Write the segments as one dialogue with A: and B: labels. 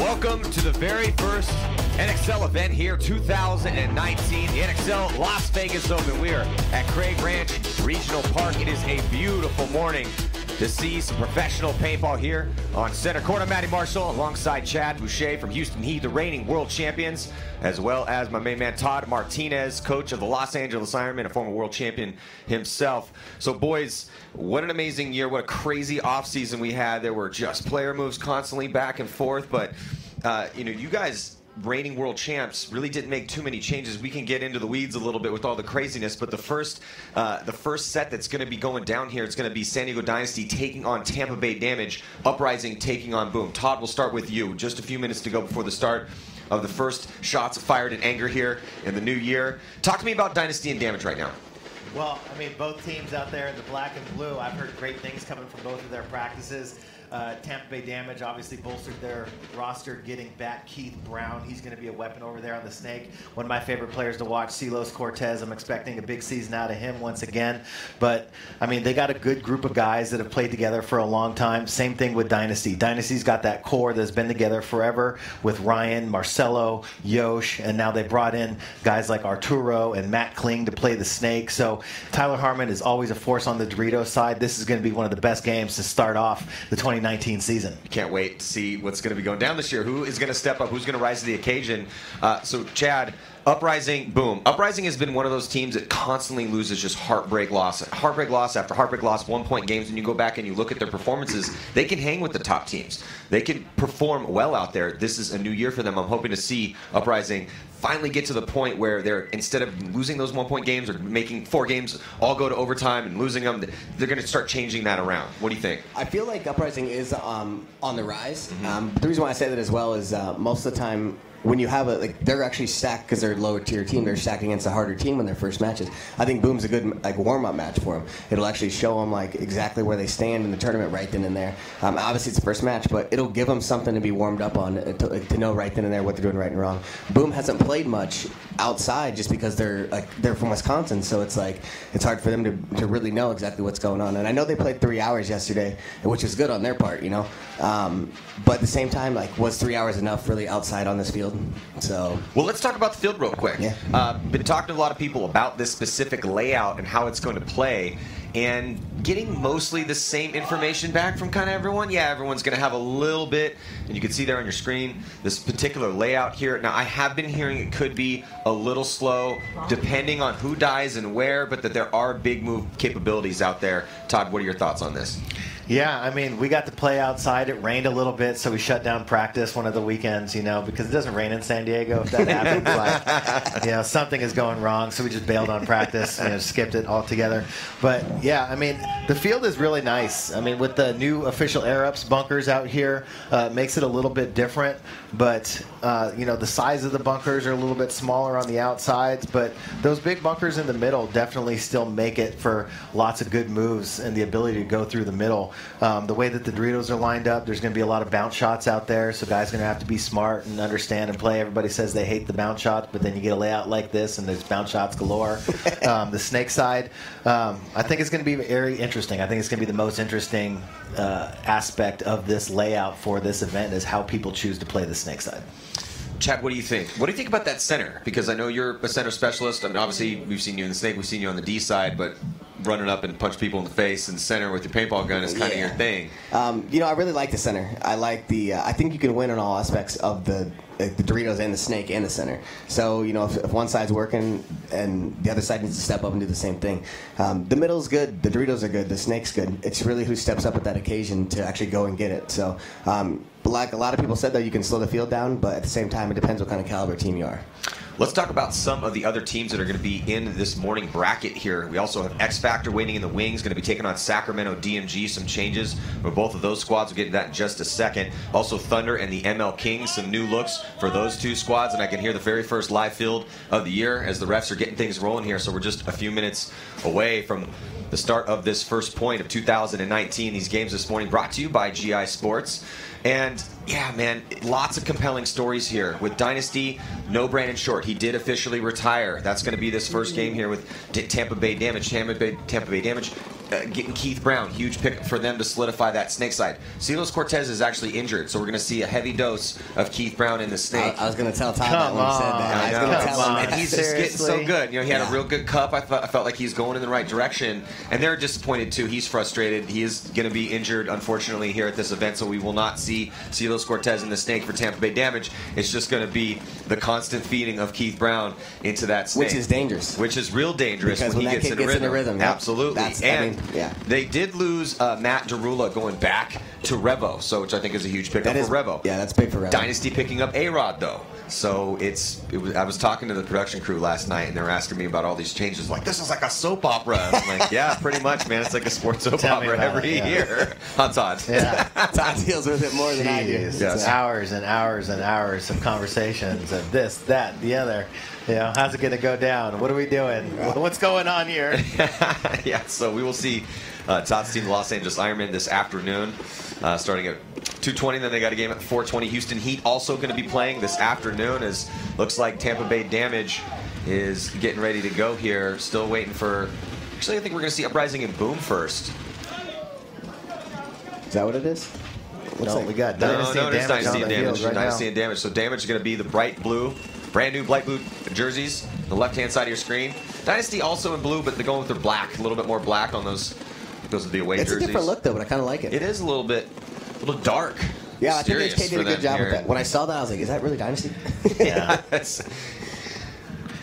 A: Welcome to the very first NXL event here, 2019, the NXL Las Vegas Open. We are at Craig Ranch Regional Park. It is a beautiful morning to see some professional paintball here on center court. I'm Matty Marshall alongside Chad Boucher from Houston Heat, the reigning world champions, as well as my main man Todd Martinez, coach of the Los Angeles Ironmen, a former world champion himself. So, boys, what an amazing year. What a crazy offseason we had. There were just player moves constantly back and forth, but, uh, you know, you guys reigning world champs really didn't make too many changes. We can get into the weeds a little bit with all the craziness, but the first uh, the first set that's going to be going down here is going to be San Diego Dynasty taking on Tampa Bay Damage, Uprising taking on Boom. Todd, we'll start with you. Just a few minutes to go before the start of the first shots fired in anger here in the new year. Talk to me about Dynasty and Damage right now.
B: Well, I mean, both teams out there in the black and blue, I've heard great things coming from both of their practices. Uh, Tampa Bay Damage obviously bolstered their roster, getting back Keith Brown. He's going to be a weapon over there on the snake. One of my favorite players to watch, Silas Cortez. I'm expecting a big season out of him once again. But, I mean, they got a good group of guys that have played together for a long time. Same thing with Dynasty. Dynasty's got that core that's been together forever with Ryan, Marcelo, Yosh, and now they brought in guys like Arturo and Matt Kling to play the snake. So Tyler Harmon is always a force on the Doritos side. This is going to be one of the best games to start off the 20 2019 season.
A: Can't wait to see what's going to be going down this year. Who is going to step up? Who's going to rise to the occasion? Uh, so, Chad, Uprising, boom. Uprising has been one of those teams that constantly loses just heartbreak loss, heartbreak loss after heartbreak loss, one point games. And you go back and you look at their performances, they can hang with the top teams. They can perform well out there. This is a new year for them. I'm hoping to see Uprising finally get to the point where they're instead of losing those one point games or making four games all go to overtime and losing them, they're going to start changing that around. What do you think?
C: I feel like Uprising is um, on the rise. Mm-hmm. Um, the reason why I say that as well is uh, most of the time when you have a like they're actually stacked because they're a lower tier team. They're stacked against a harder team in their first matches. I think Boom's a good like warm up match for them. It'll actually show them like exactly where they stand in the tournament right then and there. Um, obviously, it's the first match, but it'll give them something to be warmed up on uh, to, to, know right then and there what they're doing right and wrong. Boom hasn't played much outside just because they're like they're from Wisconsin, so it's like it's hard for them to, to really know exactly what's going on. And I know they played three hours yesterday, which is good on their part, you know. Um, but at the same time, like was three hours enough really outside on this field? So
A: well, let's talk about the field real quick.
C: Yeah.
A: Uh, been talking to a lot of people about this specific layout and how it's going to play, and getting mostly the same information back from kind of everyone. Yeah, everyone's going to have a little bit, and you can see there on your screen this particular layout here. Now, I have been hearing it could be a little slow depending on who dies and where, but that there are big move capabilities out there. Todd, what are your thoughts on this?
B: Yeah, I mean, we got to play outside. It rained a little bit, so we shut down practice one of the weekends, you know, because it doesn't rain in San Diego. If that happens, like, you know, something is going wrong, so we just bailed on practice and you know, skipped it altogether. But yeah, I mean, the field is really nice. I mean, with the new official air ups bunkers out here, uh, makes it a little bit different. But uh, you know, the size of the bunkers are a little bit smaller on the outsides, but those big bunkers in the middle definitely still make it for lots of good moves and the ability to go through the middle. Um, the way that the Doritos are lined up, there's going to be a lot of bounce shots out there, so guys are going to have to be smart and understand and play. Everybody says they hate the bounce shots, but then you get a layout like this, and there's bounce shots galore. um, the snake side, um, I think it's going to be very interesting. I think it's going to be the most interesting uh, aspect of this layout for this event is how people choose to play the snake side.
A: Chad, what do you think? What do you think about that center? Because I know you're a center specialist. I mean, obviously, we've seen you in the snake, we've seen you on the D side, but running up and punch people in the face and center with your paintball gun is kind yeah. of your thing.
C: Um, you know, I really like the center. I like the. Uh, I think you can win on all aspects of the the Doritos and the snake and the center. So you know, if, if, one side's working and the other side needs to step up and do the same thing, um, the middle's good. The Doritos are good. The snake's good. It's really who steps up at that occasion to actually go and get it. So. Um, like a lot of people said, though, you can slow the field down, but at the same time, it depends what kind of caliber team you are.
A: Let's talk about some of the other teams that are going to be in this morning bracket here. We also have X Factor waiting in the wings, going to be taking on Sacramento DMG. Some changes for both of those squads. We'll get to that in just a second. Also, Thunder and the ML Kings, some new looks for those two squads. And I can hear the very first live field of the year as the refs are getting things rolling here. So we're just a few minutes away from the start of this first point of 2019. These games this morning brought to you by GI Sportz. And yeah, man, lots of compelling stories here. With Dynasty, no Brandon Short. He did officially retire. That's going to be this first game here with Tampa Bay Damage. Tampa Bay, Tampa Bay Damage uh, getting Keith Brown, huge pick for them to solidify that snake side. Silas Cortez is actually injured, so we're going to see a heavy dose of Keith Brown in the snake.
C: I, I was going to tell Todd
B: Come
C: that when he said
B: on.
C: that. I,
A: I
C: was going to
B: Come
C: tell him
B: on.
C: that.
A: And he's just getting so good. You know, he had
C: Yeah.
A: a real good cup. I, felt I felt like he's going in the right direction. And they're disappointed too. He's frustrated. He is going to be injured, unfortunately, here at this event. So we will not see Silas Cortez in the snake for Tampa Bay Damage. It's just going to be the constant feeding of Keith Brown into that snake,
C: Which is dangerous.
A: Which is real dangerous
C: Because
A: when,
C: when
A: he gets,
C: kid
A: in, a
C: gets in
A: rhythm.
C: a rhythm.
A: Absolutely.
C: That's- I
A: and
C: mean, yeah.
A: they did lose uh, Matt Derula going back to Revo, so which I think is a huge pickup
C: That is
A: for Revo.
C: Yeah, that's big for Revo.
A: Dynasty picking up A Rod though. So it's it was, I was talking to the production crew last night and they were asking me about all these changes. Like this is like a soap opera. I'm like, yeah, pretty much, man. It's like a sports soap
B: Tell
A: opera every
B: it, yeah.
A: year. Hot Todd.
B: Yeah.
C: Todd deals with it more than I do.
B: Jeez,
A: Yes.
B: it's hours and hours and hours of conversations of this, that, the other. You know, how's it going to go down? What are we doing? What's going on here?
A: yeah, so we will see uh, Todd's team, the Los Angeles Ironmen, this afternoon, uh, starting at 2:20. Then they got a game at 4:20. Houston Heat also going to be playing this afternoon. As looks like Tampa Bay Damage is getting ready to go here. Still waiting for. Actually, I think we're going to see Uprising and Boom first.
C: Is that what it is? Looks
B: No,
C: like
B: we got
A: No,
B: Dynasty
A: no,
B: and
A: it is
B: Damage
A: Dynasty
B: on
A: and
B: the
A: Damage.
B: heels right
A: Dynasty
B: now.
A: and Damage. So Damage is going to be the bright blue, brand new bright blue jerseys, the left-hand side of your screen. Dynasty also in blue, but they're going with their black, a little bit more black on those. Those are the away
C: It's a
A: jerseys.
C: different look though, but I kind of like it.
A: It is a little bit, a little dark.
C: yeah, I think HK did a good job
A: here.
C: with that. When I saw that, I was like, "Is that really Dynasty?"
B: Yeah.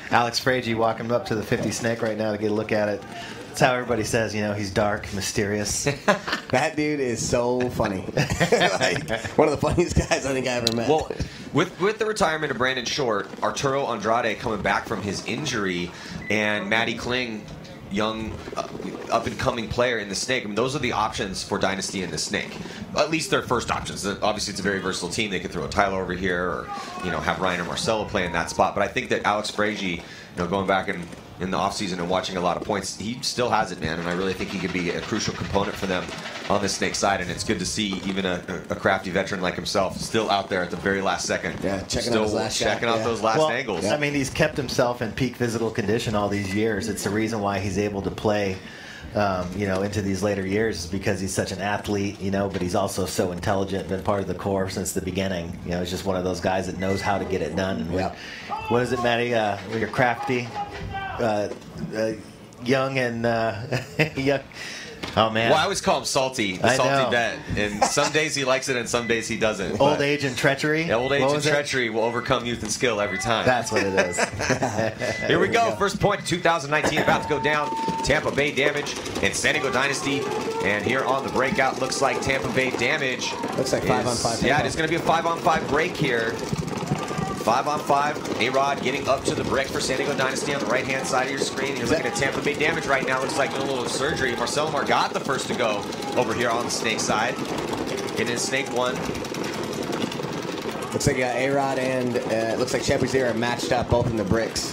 B: Alex Fraige walking up to the 50 snake right now to get a look at it. That's how everybody says, you know, he's dark, mysterious.
C: that dude is so funny. like, one of the funniest guys I think I ever met.
A: Well, with with the retirement of Brandon Short, Arturo Andrade coming back from his injury, and Matty Kling, young uh, up and coming player in the Snake. I mean, those are the options for Dynasty in the Snake. At least their first options. Uh, Obviously, it's a very versatile team. They could throw a Tyler over here, or you know, have Ryan or Marcelo play in that spot. But I think that Alex Fraige, you know, going back and in the offseason and watching a lot of points, he still has it, man. And I really think he could be a crucial component for them on the Snake side. And it's good to see even a, a crafty veteran like himself still out there at the very last second.
C: Yeah, checking out
A: still
C: his last shot,
A: checking out
C: yeah.
A: those last
B: well,
A: angles.
B: I mean, he's kept himself in peak physical condition all these years. It's the reason why he's able to play, um, you know, into these later years is because he's such an athlete, you know, but he's also so intelligent, been part of the core since the beginning. You know, he's just one of those guys that knows how to get it done. And when-
C: Yeah.
B: What is it, Matty? Uh, you're crafty, uh, uh, young, and uh, young. Oh man.
A: well, I always call him salty, the
B: I
A: salty
B: know.
A: vet. And some days he likes it, and some days he doesn't.
B: Old age and treachery.
A: Yeah, old age
B: What
A: and
B: was it?
A: treachery will overcome youth and skill every time.
B: That's what it is.
A: Here we go. First point 2019 about to go down. Tampa Bay Damage and San Diego Dynasty. And here on the breakout, looks like Tampa Bay Damage.
C: Looks like five
A: is-
C: on five
A: Yeah, it's going to be a five on five break here. Five on five. A Rod getting up to the brick for San Diego Dynasty on the right hand side of your screen. You're looking at Tampa Bay Damage right now. Looks like doing a little surgery. Marcelo Margot the first to go over here on the snake side. Getting in snake one.
C: looks like uh, A Rod and uh, looks like Sheppy's there are matched up both in the bricks.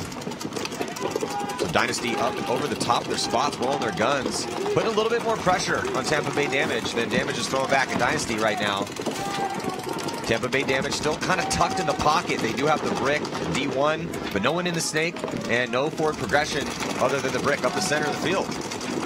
A: So Dynasty up over the top of their spots, rolling their guns, putting a little bit more pressure on Tampa Bay Damage than Damage is throwing back in Dynasty right now. Tampa Bay Damage still kind of tucked in the pocket. They do have the brick, D1, but no one in the snake and no forward progression other than the brick up the center of the field.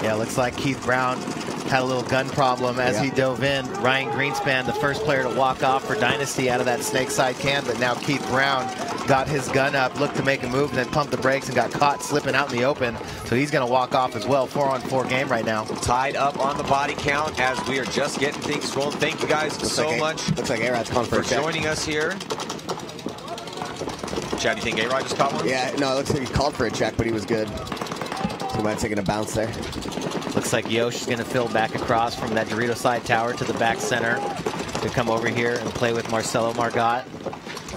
B: Yeah, looks like Keith Brown had a little gun problem as
C: Yeah.
B: he dove in. Ryan Greenspan, the first player to walk off for Dynasty out of that snake side can, but now Keith Brown got his gun up, looked to make a move, and then pumped the brakes and got caught slipping out in the open. So he's going to walk off as well. Four on four game right now.
A: Tied up on the body count as we are just getting things rolling. Thank you guys
C: Looks
A: so
C: like A-
A: much
C: Looks like A Rod's calling for
A: for
C: a check.
A: joining us here. Chad, you think A-Rod just caught one?
C: Yeah, no, it looks like he called for a check, but he was good. So he might have taken a bounce there.
B: Looks like Yosh is going to fill back across from that Dorito side tower to the back center to come over here and play with Marcelo Margot.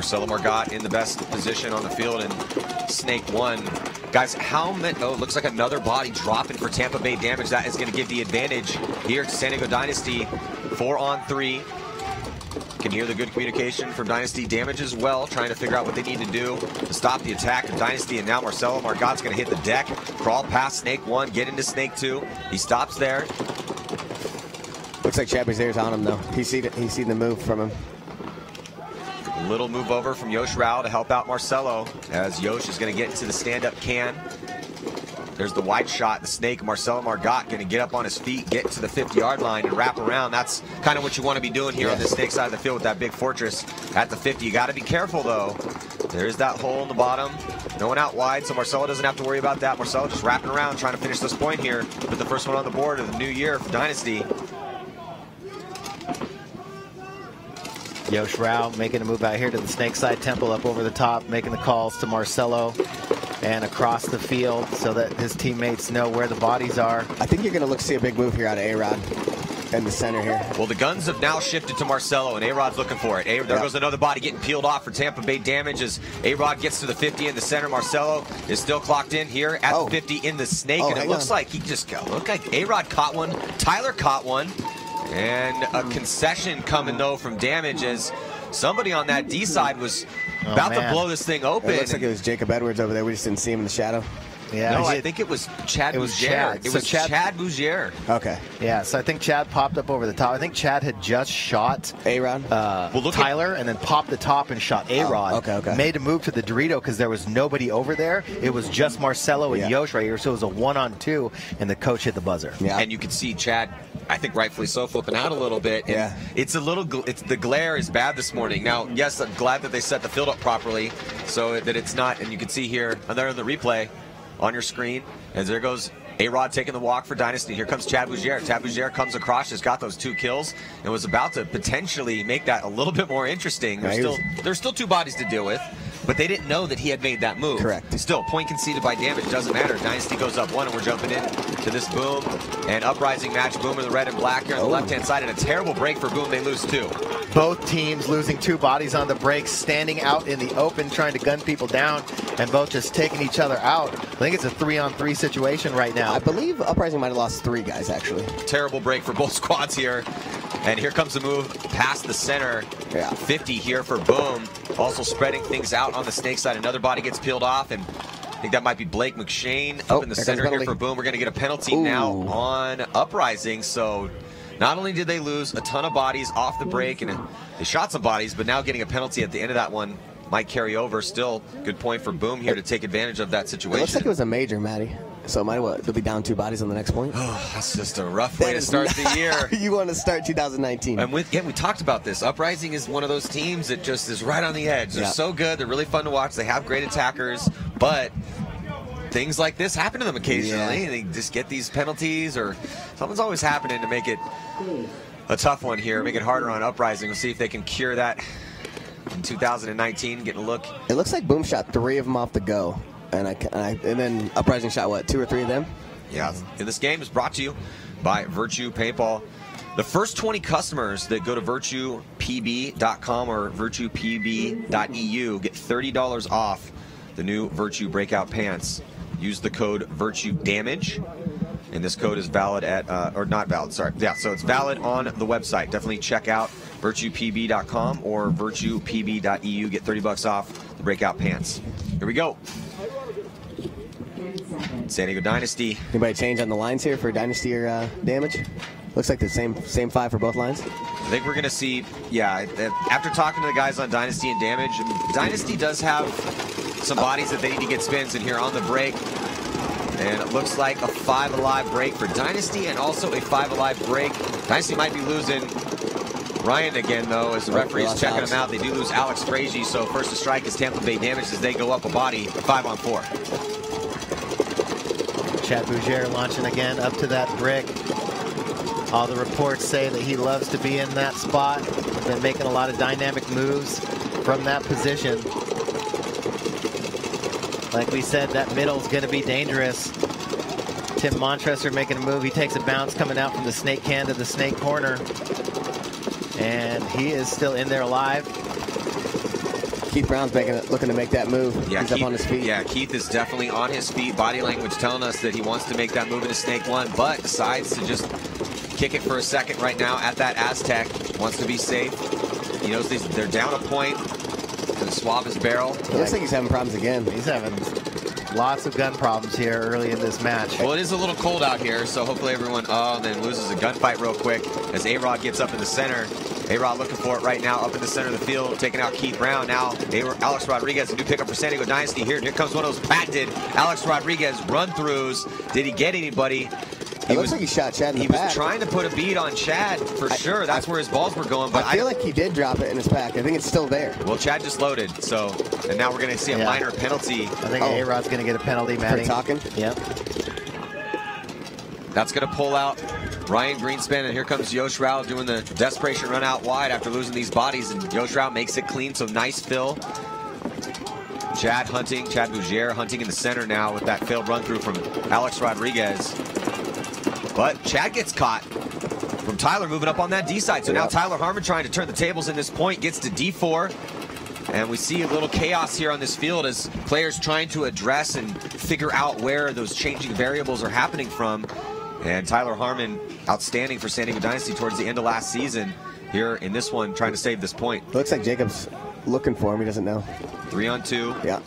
A: Marcelo Margot in the best position on the field and Snake one. Guys, how many? Oh, looks like another body dropping for Tampa Bay damage. That is going to give the advantage here to San Diego Dynasty. Four on three. Can hear the good communication from Dynasty Damage as well, trying to figure out what they need to do to stop the attack of Dynasty. And now Marcelo Margot's going to hit the deck, crawl past Snake one, get into Snake two. He stops there.
C: Looks like Sheppy's there's on him though. He's seen. He's seen the move from him.
A: Little move over from Yosh Rao to help out Marcelo as Yosh is going to get into the stand-up can. There's the wide shot. The snake, Marcelo Margot, going to get up on his feet, get to the 50 yard line, and wrap around. That's kind of what you want to be doing here on the snake side of the field with that big fortress at the 50. You got to be careful, though. There's that hole in the bottom. No one out wide, so Marcelo doesn't have to worry about that. Marcelo just wrapping around, trying to finish this point here. Put the first one on the board of the new year for Dynasty.
B: Yosh Rao making a move out here to the Snakeside Temple up over the top, making the calls to Marcelo and across the field so that his teammates know where the bodies are.
C: I think you're going to look see a big move here out of A-Rod in the center here.
A: Well, the guns have now shifted to Marcelo, and A-Rod's looking for it. A- there
C: Yeah.
A: goes another body getting peeled off for Tampa Bay damage as A-Rod gets to the 50 in the center. Marcelo is still clocked in here at
C: Oh.
A: the 50 in the snake,
C: Oh,
A: and it looks
C: on.
A: like he just got look like A-Rod caught one, Tyler caught one, and a hmm. concession coming though from damage as somebody on that D side was
B: Oh,
A: about to blow this thing open.
C: It looks like it was Jacob Edwards over there. We just didn't see him in the shadow.
B: Yeah,
A: no,
B: he-
A: I think it was Chad
B: It was
A: Bouchez.
B: Chad.
A: It
B: So
A: was
B: Chad-
A: Chad Bouchez.
C: Okay.
B: yeah. So I think Chad popped up over the top. I think Chad had just shot
C: A-Rod?
B: uh,
A: Well, look at-
B: Tyler and then popped the top and shot A Rod.
C: Oh, okay, okay.
B: Made a move to the Dorito because there was nobody over there. It was just Marcelo and
C: Yeah.
B: Yosh right here. So it was a one on two, and the coach hit the buzzer.
C: Yeah.
A: and you can see Chad, I think rightfully so, flipping out a little bit. And
C: Yeah.
A: it's a little. gl- It's the glare is bad this morning. Now, yes, I'm glad that they set the field up properly, so that it's not. And you can see here, and there in the replay on your screen, as there goes. A Rod taking the walk for Dynasty. Here comes Chad Bouchez. Chad Bouchez comes across, just got those two kills, and was about to potentially make that a little bit more interesting. There's still there's still two bodies to deal with, but they didn't know that he had made that move.
C: Correct.
A: Still, point conceded by damage doesn't matter. Dynasty goes up one, and we're jumping in to this boom and uprising match. Boom in the red and black here on the
C: Oh.
A: left hand side, and a terrible break for Boom. They lose two.
B: Both teams losing two bodies on the break, standing out in the open, trying to gun people down, and both just taking each other out. I think it's a three on three situation right now.
C: I believe Uprising might have lost three guys, actually.
A: Terrible break for both squads here. And here comes the move past the center.
C: Yeah.
A: 50 here for Boom. Also spreading things out on the snake side. Another body gets peeled off, and I think that might be Blake McShane
C: Oh,
A: up in the center here for Boom. We're going to get a penalty
C: Ooh.
A: now on Uprising. So not only did they lose a ton of bodies off the break, and they shot some bodies, but now getting a penalty at the end of that one might carry over. Still, good point for Boom here to take advantage of that
C: It
A: situation.
C: looks like it was a major, Matty. So might well, they'll be down two bodies on the next point.
A: That's just a rough way to start the year.
C: you want to start 2019.
A: And with yeah, we talked about this. Uprising is one of those teams that just is right on the edge. They're
C: Yeah.
A: so good. They're really fun to watch. They have great attackers, but things like this happen to them occasionally.
C: Yeah.
A: They just get these penalties, or something's always happening to make it a tough one here, make it harder on Uprising. We'll see if they can cure that in 2019. Getting a look.
C: It looks like Boom shot three of them off the go, and I, and, I, and then Uprising shot what two or three of them.
A: Yeah, and this game is brought to you by Virtue Paintball. The first 20 customers that go to virtuepb.com or virtuepb.eu get $30 off the new Virtue Breakout Pants. Use the code Virtue Damage, and this code is valid at, uh, or not valid, sorry. Yeah, so it's valid on the website. Definitely check out virtuepb.com or virtuepb.eu. Get 30 bucks off the Breakout Pants. Here we go. San Diego Dynasty
C: Anybody change on the lines here for Dynasty or uh, Damage? Looks like the same same five for both lines.
A: I think we're going to see, yeah, after talking to the guys on Dynasty and Damage, Dynasty does have some bodies that they need to get spins in here on the break. And it looks like a five alive break for Dynasty and also a five alive break. Dynasty might be losing Ryan again, though, as the referee is checking
C: Alex.
A: him out. They do lose Alex Frazee, so first to strike is Tampa Bay Damage as they go up a body, five on four.
B: Chad Bouchez launching again up to that brick. All the reports say that he loves to be in that spot. Been making a lot of dynamic moves from that position. Like we said, that middle's going to be dangerous. Tim Montressor making a move. He takes a bounce coming out from the snake can to the snake corner. And he is still in there alive.
C: Keith Brown's making it, looking to make that move.
A: Yeah,
C: He's
A: Keith,
C: up on his feet.
A: Yeah, Keith is definitely on his feet. Body language telling us that he wants to make that move into Snake One, but decides to just kick it for a second right now at that Aztec. Wants to be safe. He knows these, they're down a point. Gonna swab his barrel.
C: It looks like he's having problems again.
B: He's having lots of gun problems here early in this match.
A: Well, it is a little cold out here, so hopefully everyone. Oh, then loses a gunfight real quick as A Rod gets up in the center A-Rod looking for it right now up in the center of the field, taking out Keith Brown. Now Alex Rodriguez, a new pickup for San Diego Dynasty here. Here comes one of those patented Alex Rodriguez run-throughs. Did he get anybody?
C: He looks was, like he shot Chad
A: He
C: was
A: trying to put a beat on Chad for
C: I,
A: sure. That's I, where his balls were going. But
C: I feel I, like he did drop it in his pack. I think it's still there.
A: Well, Chad just loaded, so and now we're going to see a yeah. minor penalty. I
B: think oh. A-Rod's going to get a penalty, Matty.
C: For talking?
B: Yep.
A: That's going to pull out Ryan Greenspan, and here comes Yosh Rao doing the desperation run out wide after losing these bodies, and Yosh Rao makes it clean, so nice fill. Chad hunting, Chad Bouchez hunting in the center now with that failed run through from Alex Rodriguez. But Chad gets caught from Tyler moving up on that D side. So now Tyler Harmon trying to turn the tables in this point, gets to D4. And we see a little chaos here on this field as players trying to address and figure out where those changing variables are happening from. And Tyler Harmon, outstanding for San Diego Dynasty towards the end of last season. Here in this one, trying to save this point.
C: Looks like Jacob's looking for him. He doesn't know.
A: Three on two.
C: Yeah.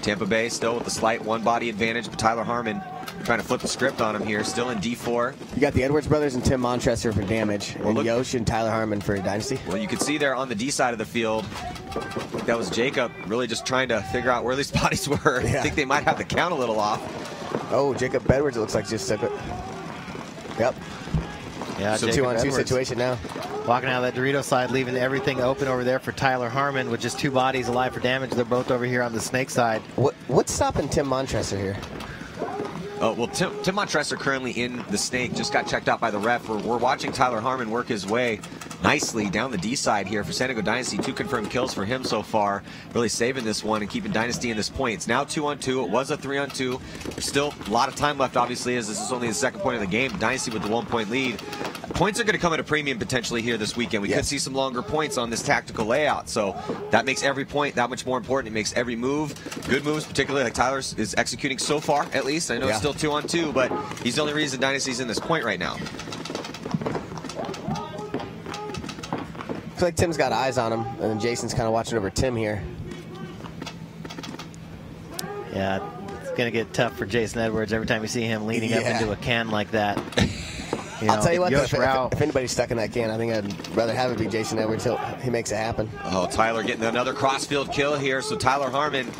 A: Tampa Bay still with a slight one body advantage, but Tyler Harmon trying to flip the script on him here, still in D4.
C: You got the Edwards brothers and Tim Montressor for damage, well, and look, Yosh and Tyler Harmon for Dynasty.
A: Well, you can see there on the D side of the field, that was Jacob really just trying to figure out where these bodies were. Yeah. I think they might have the count a little off.
C: Oh, Jacob Edwards, it looks like just took it. Yep. Yeah, so two on two situation now.
B: Walking out of that Dorito side, leaving everything open over there for Tyler Harmon with just two bodies alive for damage. They're both over here on the snake side.
C: What, what's stopping Tim Montressor here?
A: Uh, well, Tim, Tim Montressor currently in the snake, just got checked out by the ref. We're, we're watching Tyler Harmon work his way nicely down the D side here for San Diego Dynasty. Two confirmed kills for him so far, really saving this one and keeping Dynasty in this point. It's now two on two. It was a three on two. There's still a lot of time left, obviously, as this is only the second point of the game. Dynasty with the one point lead. Points are going to come at a premium potentially here this weekend. We yes. could see some longer points on this tactical layout. So that makes every point that much more important. It makes every move good moves, particularly like Tyler's is executing so far, at least. I know yeah. it's still two on two, but he's the only reason Dynasty's in this point right now.
C: I feel like Tim's got eyes on him, and then Jason's kind of watching over Tim here.
B: Yeah, it's going to get tough for Jason Edwards every time you see him leaning yeah. up into a can like that.
C: You know, I'll tell you what, though, if, if, if, anybody's stuck in that can, I think I'd rather have it be Jason Edwards. He'll, he makes it happen.
A: Oh, Tyler getting another crossfield kill here. So Tyler Harmon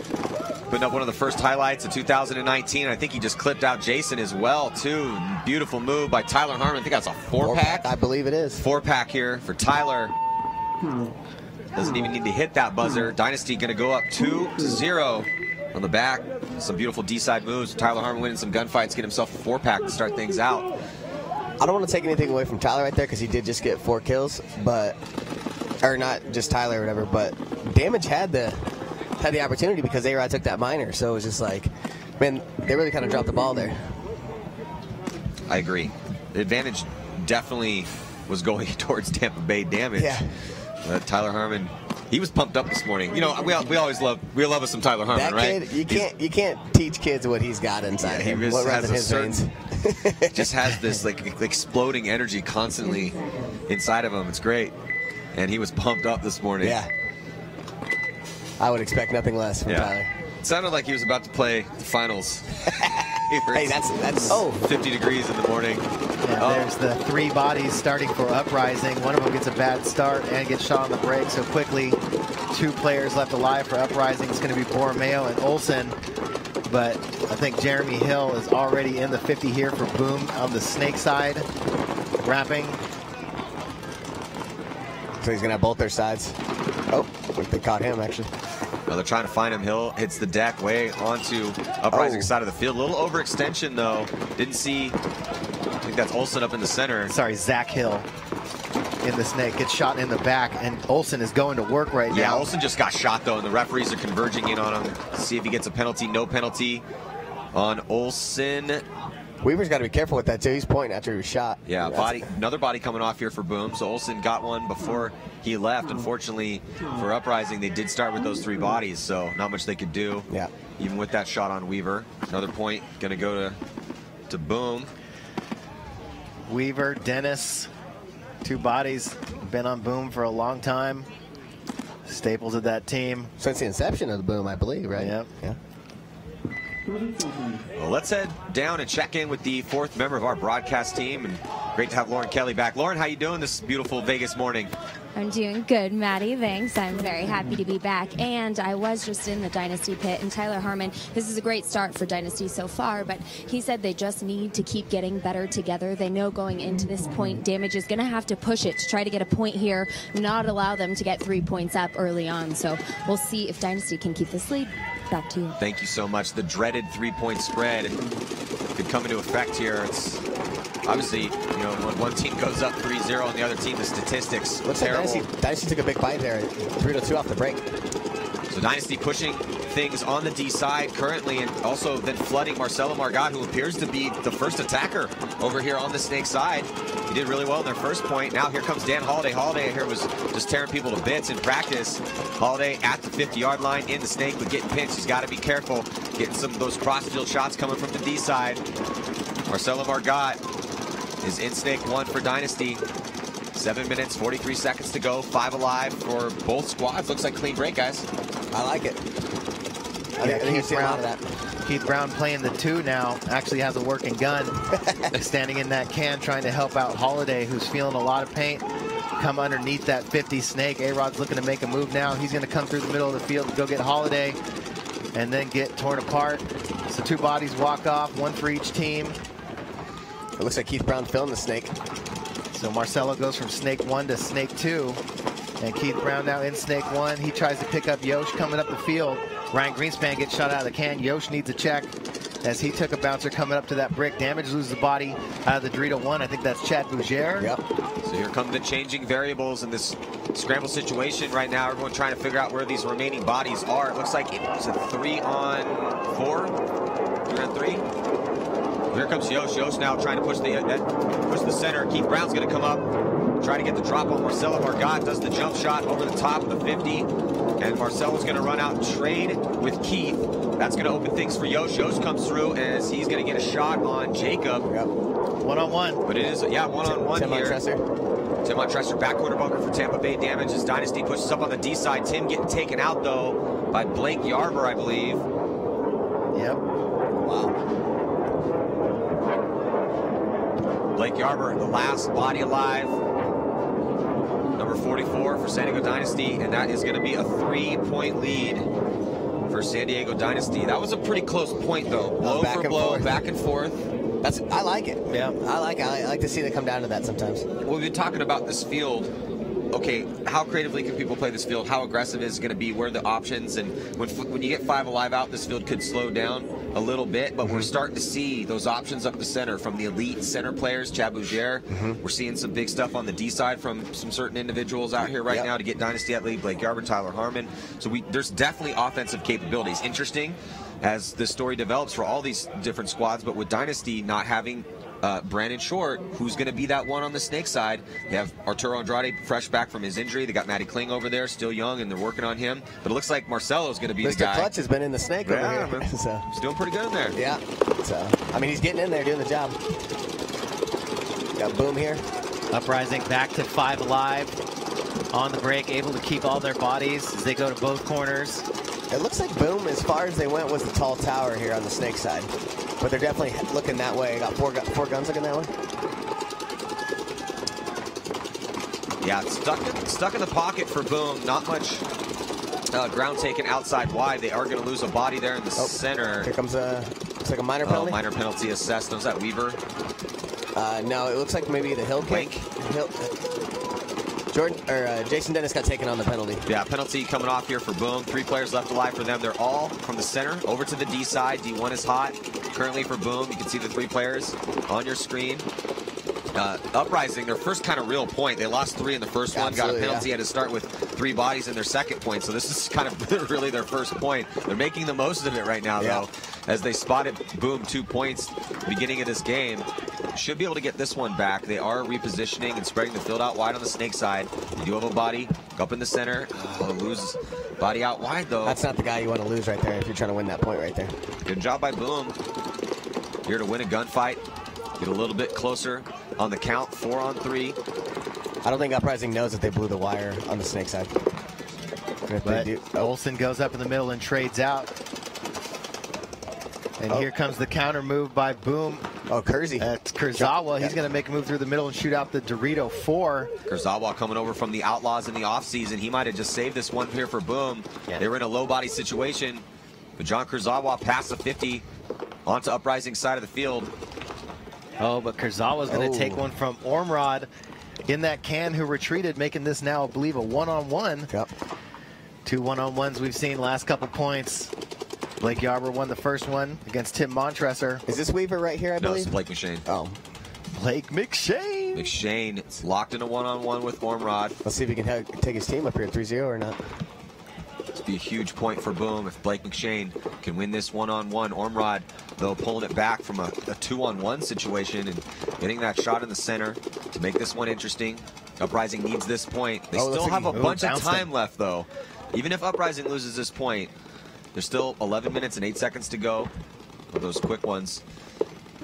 A: putting up one of the first highlights of 2019. I think he just clipped out Jason as well, too. Beautiful move by Tyler Harmon. I think that's a four, four pack.
C: I believe it is.
A: Four pack here for Tyler. Doesn't even need to hit that buzzer. Dynasty going to go up 2 to 0 on the back. Some beautiful D side moves. Tyler Harmon winning some gunfights, get himself a four pack to start things out.
C: I don't want to take anything away from Tyler right there because he did just get four kills, but or not just Tyler or whatever, but Damage had the had the opportunity because A Rod took that minor, so it was just like, man, they really kind of dropped the ball there.
A: I agree. The advantage definitely was going towards Tampa Bay Damage.
C: Yeah.
A: But Tyler Harmon he was pumped up this morning. You know, we, we always love we love us some Tyler Harmon,
C: that
A: right?
C: Kid, you can't you can't teach kids what he's got inside yeah, him. He what runs in his certain,
A: veins. just has this like exploding energy constantly inside of him. It's great, and he was pumped up this morning.
C: Yeah, I would expect nothing less from yeah. Tyler.
A: It sounded like he was about to play the finals.
C: hey, that's that's
A: oh 50 degrees in the morning.
B: Yeah, oh. There's the three bodies starting for Uprising. One of them gets a bad start and gets shot on the break. So quickly, two players left alive for Uprising. It's going to be Borromeo and Olson. But I think Jeremy Hill is already in the 50 here for Boom on the snake side. Wrapping.
C: So he's going to have both their sides. Oh, they caught him actually.
A: Well, they're trying to find him. Hill hits the deck way onto uprising oh. side of the field. A little overextension though. Didn't see. I think that's Olson up in the center.
B: Sorry, Zach Hill in the snake gets shot in the back, and Olson is going to work right
A: yeah,
B: now.
A: Yeah, Olson just got shot though, and the referees are converging in on him. See if he gets a penalty. No penalty on Olson.
C: Weaver's got to be careful with that too. He's pointing after he was shot.
A: Yeah, body another body coming off here for Boom. So Olson got one before he left. Unfortunately for Uprising, they did start with those three bodies, so not much they could do.
C: Yeah.
A: Even with that shot on Weaver. Another point going to go to to Boom.
B: Weaver, Dennis, two bodies, been on Boom for a long time. Staples of that team.
C: Since the inception of the Boom, I believe, right?
B: Yep.
C: Yeah.
A: Well, let's head down and check in with the fourth member of our broadcast team. And great to have Lauren Kelly back. Lauren, how you doing this beautiful Vegas morning?
D: I'm doing good, Matty. Thanks. I'm very happy to be back. And I was just in the Dynasty pit, and Tyler Harmon, this is a great start for Dynasty so far, but he said they just need to keep getting better together. They know going into this point, Damage is going to have to push it to try to get a point here, not allow them to get three points up early on. So we'll see if Dynasty can keep this lead. Back to you.
A: Thank you so much. The dreaded three-point spread could come into effect here. It's obviously, you know, when one team goes up 3-0 and the other team, the statistics
C: Looks
A: terrible.
C: like Dynasty, Dynasty took a big bite there. 3 to 2 off the break.
A: So Dynasty pushing things on the D side currently and also then flooding Marcelo Margot, who appears to be the first attacker over here on the Snake side. He did really well in their first point. Now here comes Dan Holiday. Holiday here was just tearing people to bits in practice. Holiday at the 50-yard line in the Snake, but getting pinched. He's got to be careful. Getting some of those cross-field shots coming from the D side. Marcelo Margot is in Snake one for Dynasty. Seven minutes, 43 seconds to go. Five alive for both squads. Looks like clean break, guys.
C: I like it. I
B: Yeah,
C: think, I think you
B: Keith
C: see a lot
B: Brown,
C: of that.
B: Keith Brown playing the two now actually has a working gun, standing in that can trying to help out Holiday, who's feeling a lot of paint. Come underneath that 50 snake. A Rod's looking to make a move now. He's going to come through the middle of the field to go get Holiday and then get torn apart. So two bodies walk off, one for each team.
C: It looks like Keith Brown filling the snake.
B: So Marcelo goes from snake one to snake two. And Keith Brown now in snake one. He tries to pick up Yosh coming up the field. Ryan Greenspan gets shot out of the can. Yosh needs a check as he took a bouncer coming up to that brick. Damage loses the body out of the Dorito one. I think that's Chad Bouchez.
C: Yep.
A: So here come the changing variables in this scramble situation right now. Everyone trying to figure out where these remaining bodies are. It looks like it's a three on four. Three on three. Here comes Yosh. Yosh now trying to push the uh, push the center. Keith Brown's going to come up, try to get the drop on Marcelo Margot. Does the jump shot over the top of the 50. And Marcelo's going to run out and trade with Keith. That's going to open things for Yosh. Yosh comes through as he's going to get a shot on Jacob.
C: Yep.
B: One on one.
A: But it is, yeah, one on one
C: Tim
A: here.
C: Montressor.
A: Tim Montressor, back quarter bunker for Tampa Bay damage as Dynasty pushes up on the D side. Tim getting taken out, though, by Blake Yarber, I believe.
B: Yep.
C: Wow.
A: Blake Yarber, the last body alive. Number 44 for San Diego Dynasty, and that is going to be a three-point lead for San Diego Dynasty. That was a pretty close point, though. Blow
C: back
A: for blow,
C: forth.
A: back and forth.
C: That's I like it.
B: Yeah.
C: I like it. I like to see they come down to that sometimes.
A: Well, we've been talking about this field. Okay, how creatively can people play this field? How aggressive is it going to be? Where are the options? And when when you get five alive out, this field could slow down a little bit. But we're starting to see those options up the center from the elite center players. Chad Bouchez. Mm-hmm. We're seeing some big stuff on the D side from some certain individuals out here right
C: Yep.
A: now to get dynasty at lead. Blake Yarber, Tyler Harmon. So we there's definitely offensive capabilities. Interesting as the story develops for all these different squads, but with dynasty not having uh, Brandon Short, who's going to be that one on the snake side. They have Arturo Andrade fresh back from his injury. They got Matty Kling over there, still young, and they're working on him. But it looks like Marcelo's going to be the
C: Mr.
A: guy.
C: Clutch has been in the snake
A: Yeah,
C: over
A: man.
C: here. So,
A: He's doing pretty good in there.
C: yeah. So, I mean, he's getting in there, doing the job. Got Boom here.
B: Uprising back to five alive. On the break, able to keep all their bodies as they go to both corners.
C: It looks like Boom, as far as they went, was the tall tower here on the snake side. But they're definitely looking that way. Got four, four guns looking that way.
A: Yeah, stuck in, stuck in the pocket for Boom. Not much uh, ground taken outside wide. They are going to lose a body there in the
C: Oh,
A: center.
C: Here comes a, looks like a minor
A: Oh,
C: penalty.
A: minor penalty assessed. Was that Weaver?
C: Uh, no, it looks like maybe the hill kick. Hill, Jordan or uh, Jason Dennis got taken on the penalty.
A: Yeah, penalty coming off here for Boom. Three players left alive for them. They're all from the center over to the D side. D1 is hot. Currently for Boom, you can see the three players on your screen. Uh, Uprising, their first kind of real point. They lost three in the first one, got a penalty,
C: yeah.
A: had to start with three bodies in their second point. So this is kind of really their first point. They're making the most of it right now,
C: Yeah.
A: though, as they spotted Boom two points beginning of this game. Should be able to get this one back. They are repositioning and spreading the field out wide on the snake side. You do have a body up in the center. Oh, lose body out wide though.
C: That's not the guy you want to lose right there if you're trying to win that point right there.
A: Good job by Boom. Here to win a gunfight. Get a little bit closer on the count. Four on three.
C: I don't think Uprising knows that they blew the wire on the snake side. And if they
B: But
C: do- oh,
B: Olsen goes up in the middle and trades out. And
C: Oh.
B: here comes the counter move by Boom.
C: Oh, Kersey.
B: That's Kurzawa. He's going to make a move through the middle and shoot out the Dorito four.
A: Kurzawa coming over from the Outlaws in the offseason. He might have just saved this one here for Boom.
B: Yeah.
A: They were in a low body situation. But John Kurzawa passed the 50 onto Uprising side of the field.
B: Oh, but Kurzawa's going to
C: Oh.
B: take one from Ormrod in that can who retreated, making this now, I believe, a one-on-one.
C: Yep.
B: Two one-on-ones we've seen last couple points. Blake Yarber won the first one against Tim Montressor.
C: Is this Weaver right here, I
A: No, it's
C: believe?
A: Blake McShane.
C: Oh,
B: Blake McShane.
A: McShane it's locked in a one-on-one with Ormrod.
C: let's see if he can ha- take his team up here at 3-0 or not.
A: It's be a huge point for Boom if Blake McShane can win this one-on-one. Ormrod, though, pulling it back from a, a two-on-one situation and getting that shot in the center to make this one interesting. Uprising needs this point. They
C: Oh,
A: still have a
C: like
A: bunch of time
B: it.
A: left, though. Even if Uprising loses this point, there's still 11 minutes and 8 seconds to go. Of those quick ones.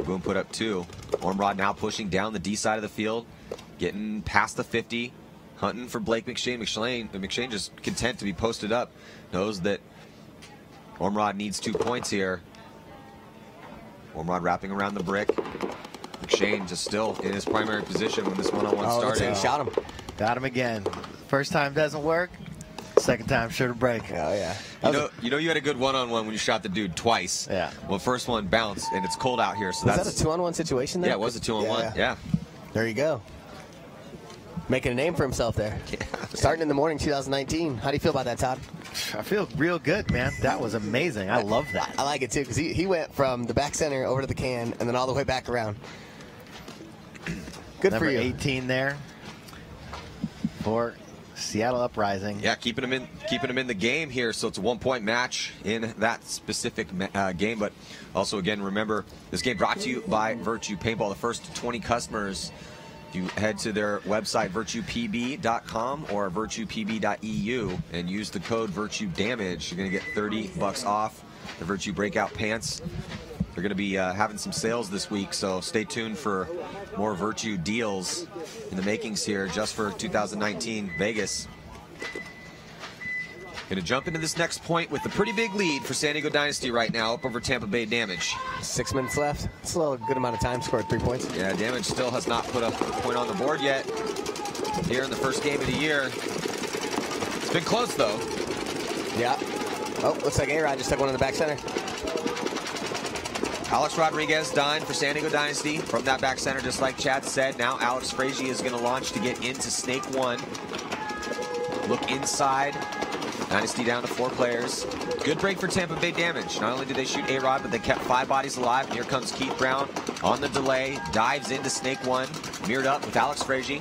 A: Boom put up two. Ormrod now pushing down the D side of the field, getting past the 50, hunting for Blake McShane. McShane, McShane just content to be posted up, knows that Ormrod needs two points here. Ormrod wrapping around the brick. McShane just still in his primary position when this one-on-one
C: Oh,
A: started.
C: like he shot him.
B: Got him again. First time doesn't work. Second time sure to break.
C: Oh, yeah.
A: You know, you know, you had a good one-on-one when you shot the dude twice.
B: Yeah.
A: Well, first one bounced, and it's cold out here, so
C: Was
A: that's
C: that a two-on-one situation there?
A: yeah, it was a two-on-one. Yeah.
C: There you go. Making a name for himself there. Starting in the morning, 2019. How do you feel about that, Todd?
B: I feel real good, man. That was amazing. I love that.
C: I like it too because he, he went from the back center over to the can and then all the way back around. Good
B: Number
C: for you.
B: 18 there for Seattle Uprising.
A: Yeah, keeping them in, keeping him in the game here. So it's a one-point match in that specific uh, game. But also, again, remember this game brought to you by Virtue Paintball. The first 20 customers, if you head to their website virtuepb.com or virtuepb.eu and use the code Virtue Damage, you're gonna get 30 bucks off the Virtue Breakout pants. They're going to be uh, having some sales this week, so stay tuned for more Virtue deals in the makings here just for 2019 Vegas. Going to jump into this next point with a pretty big lead for San Diego Dynasty right now, up over Tampa Bay Damage.
C: Six minutes left. It's a good amount of time. Scored three points.
A: Yeah, Damage still has not put a point on the board yet here in the first game of the year. It's been close, though.
C: Yeah. Oh, looks like A-Rod just took one in the back center.
A: Alex Rodriguez dying for San Diego Dynasty from that back center, just like Chad said. Now Alex Frazier is going to launch to get into Snake One. Look inside. Dynasty down to four players. Good break for Tampa Bay Damage. Not only did they shoot A-Rod, but they kept five bodies alive. And here comes Keith Brown on the delay. Dives into Snake One. Mirrored up with Alex Frazier.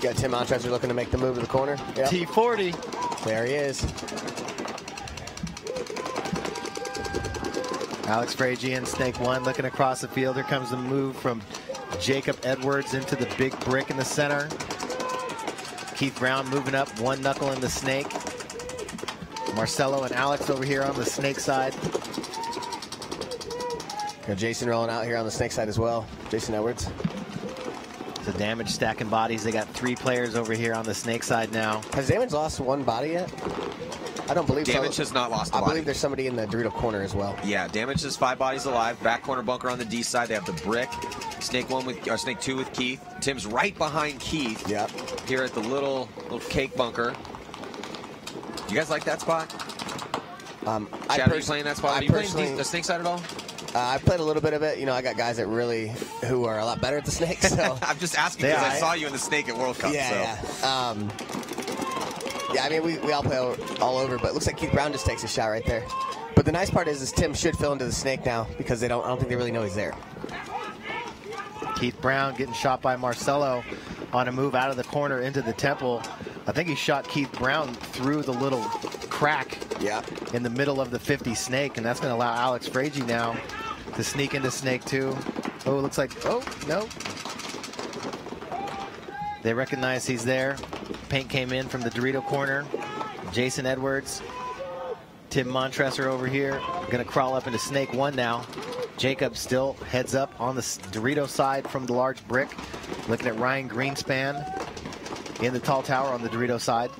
C: Got Tim Montressor looking to make the move to the corner. Yep.
B: T40.
C: There he is.
B: Alex Frazier and Snake One looking across the field. Here comes the move from Jacob Edwards into the big brick in the center. Keith Brown moving up, one knuckle in the snake. Marcelo and Alex over here on the snake side.
C: Got Jason rolling out here on the snake side as well. Jason Edwards.
B: The damage stacking bodies. They got three players over here on the snake side now.
C: Has Damage lost one body yet? I don't believe
A: Damage
C: so.
A: has not lost a
C: I
A: body.
C: I believe there's somebody in the Dorito corner as well.
A: Yeah, Damage has five bodies alive. Back corner bunker on the D side. They have the brick. Snake one with or Snake two with Keith. Tim's right behind Keith.
C: Yep.
A: Here at the little little cake bunker. You guys like that spot?
C: Um, I
A: Chad, are you playing that spot?
C: I
A: Are you playing the snake side at all?
C: Uh, I played a little bit of it. You know, I got guys that really who are a lot better at the snake. So
A: I'm just asking because I
B: I-
A: saw you in the snake at World Cup. so.
C: yeah, yeah. Um, yeah, I mean, we, we all play all, all over, but it looks like Keith Brown just takes a shot right there. But the nice part is, is Tim should fill into the snake now because they don't. I don't think they really know he's there.
B: Keith Brown getting shot by Marcelo on a move out of the corner into the temple. I think he shot Keith Brown through the little crack
C: Yeah.
B: in the middle of the 50 snake, and that's going to allow Alex Frazier now to sneak into snake two. Oh, it looks like, oh, no. They recognize he's there. Paint came in from the Dorito corner. Jason Edwards, Tim Montressor over here, to crawl up into snake one now. Jacob still heads up on the Dorito side from the large brick. Looking at Ryan Greenspan in the tall tower on the Dorito side.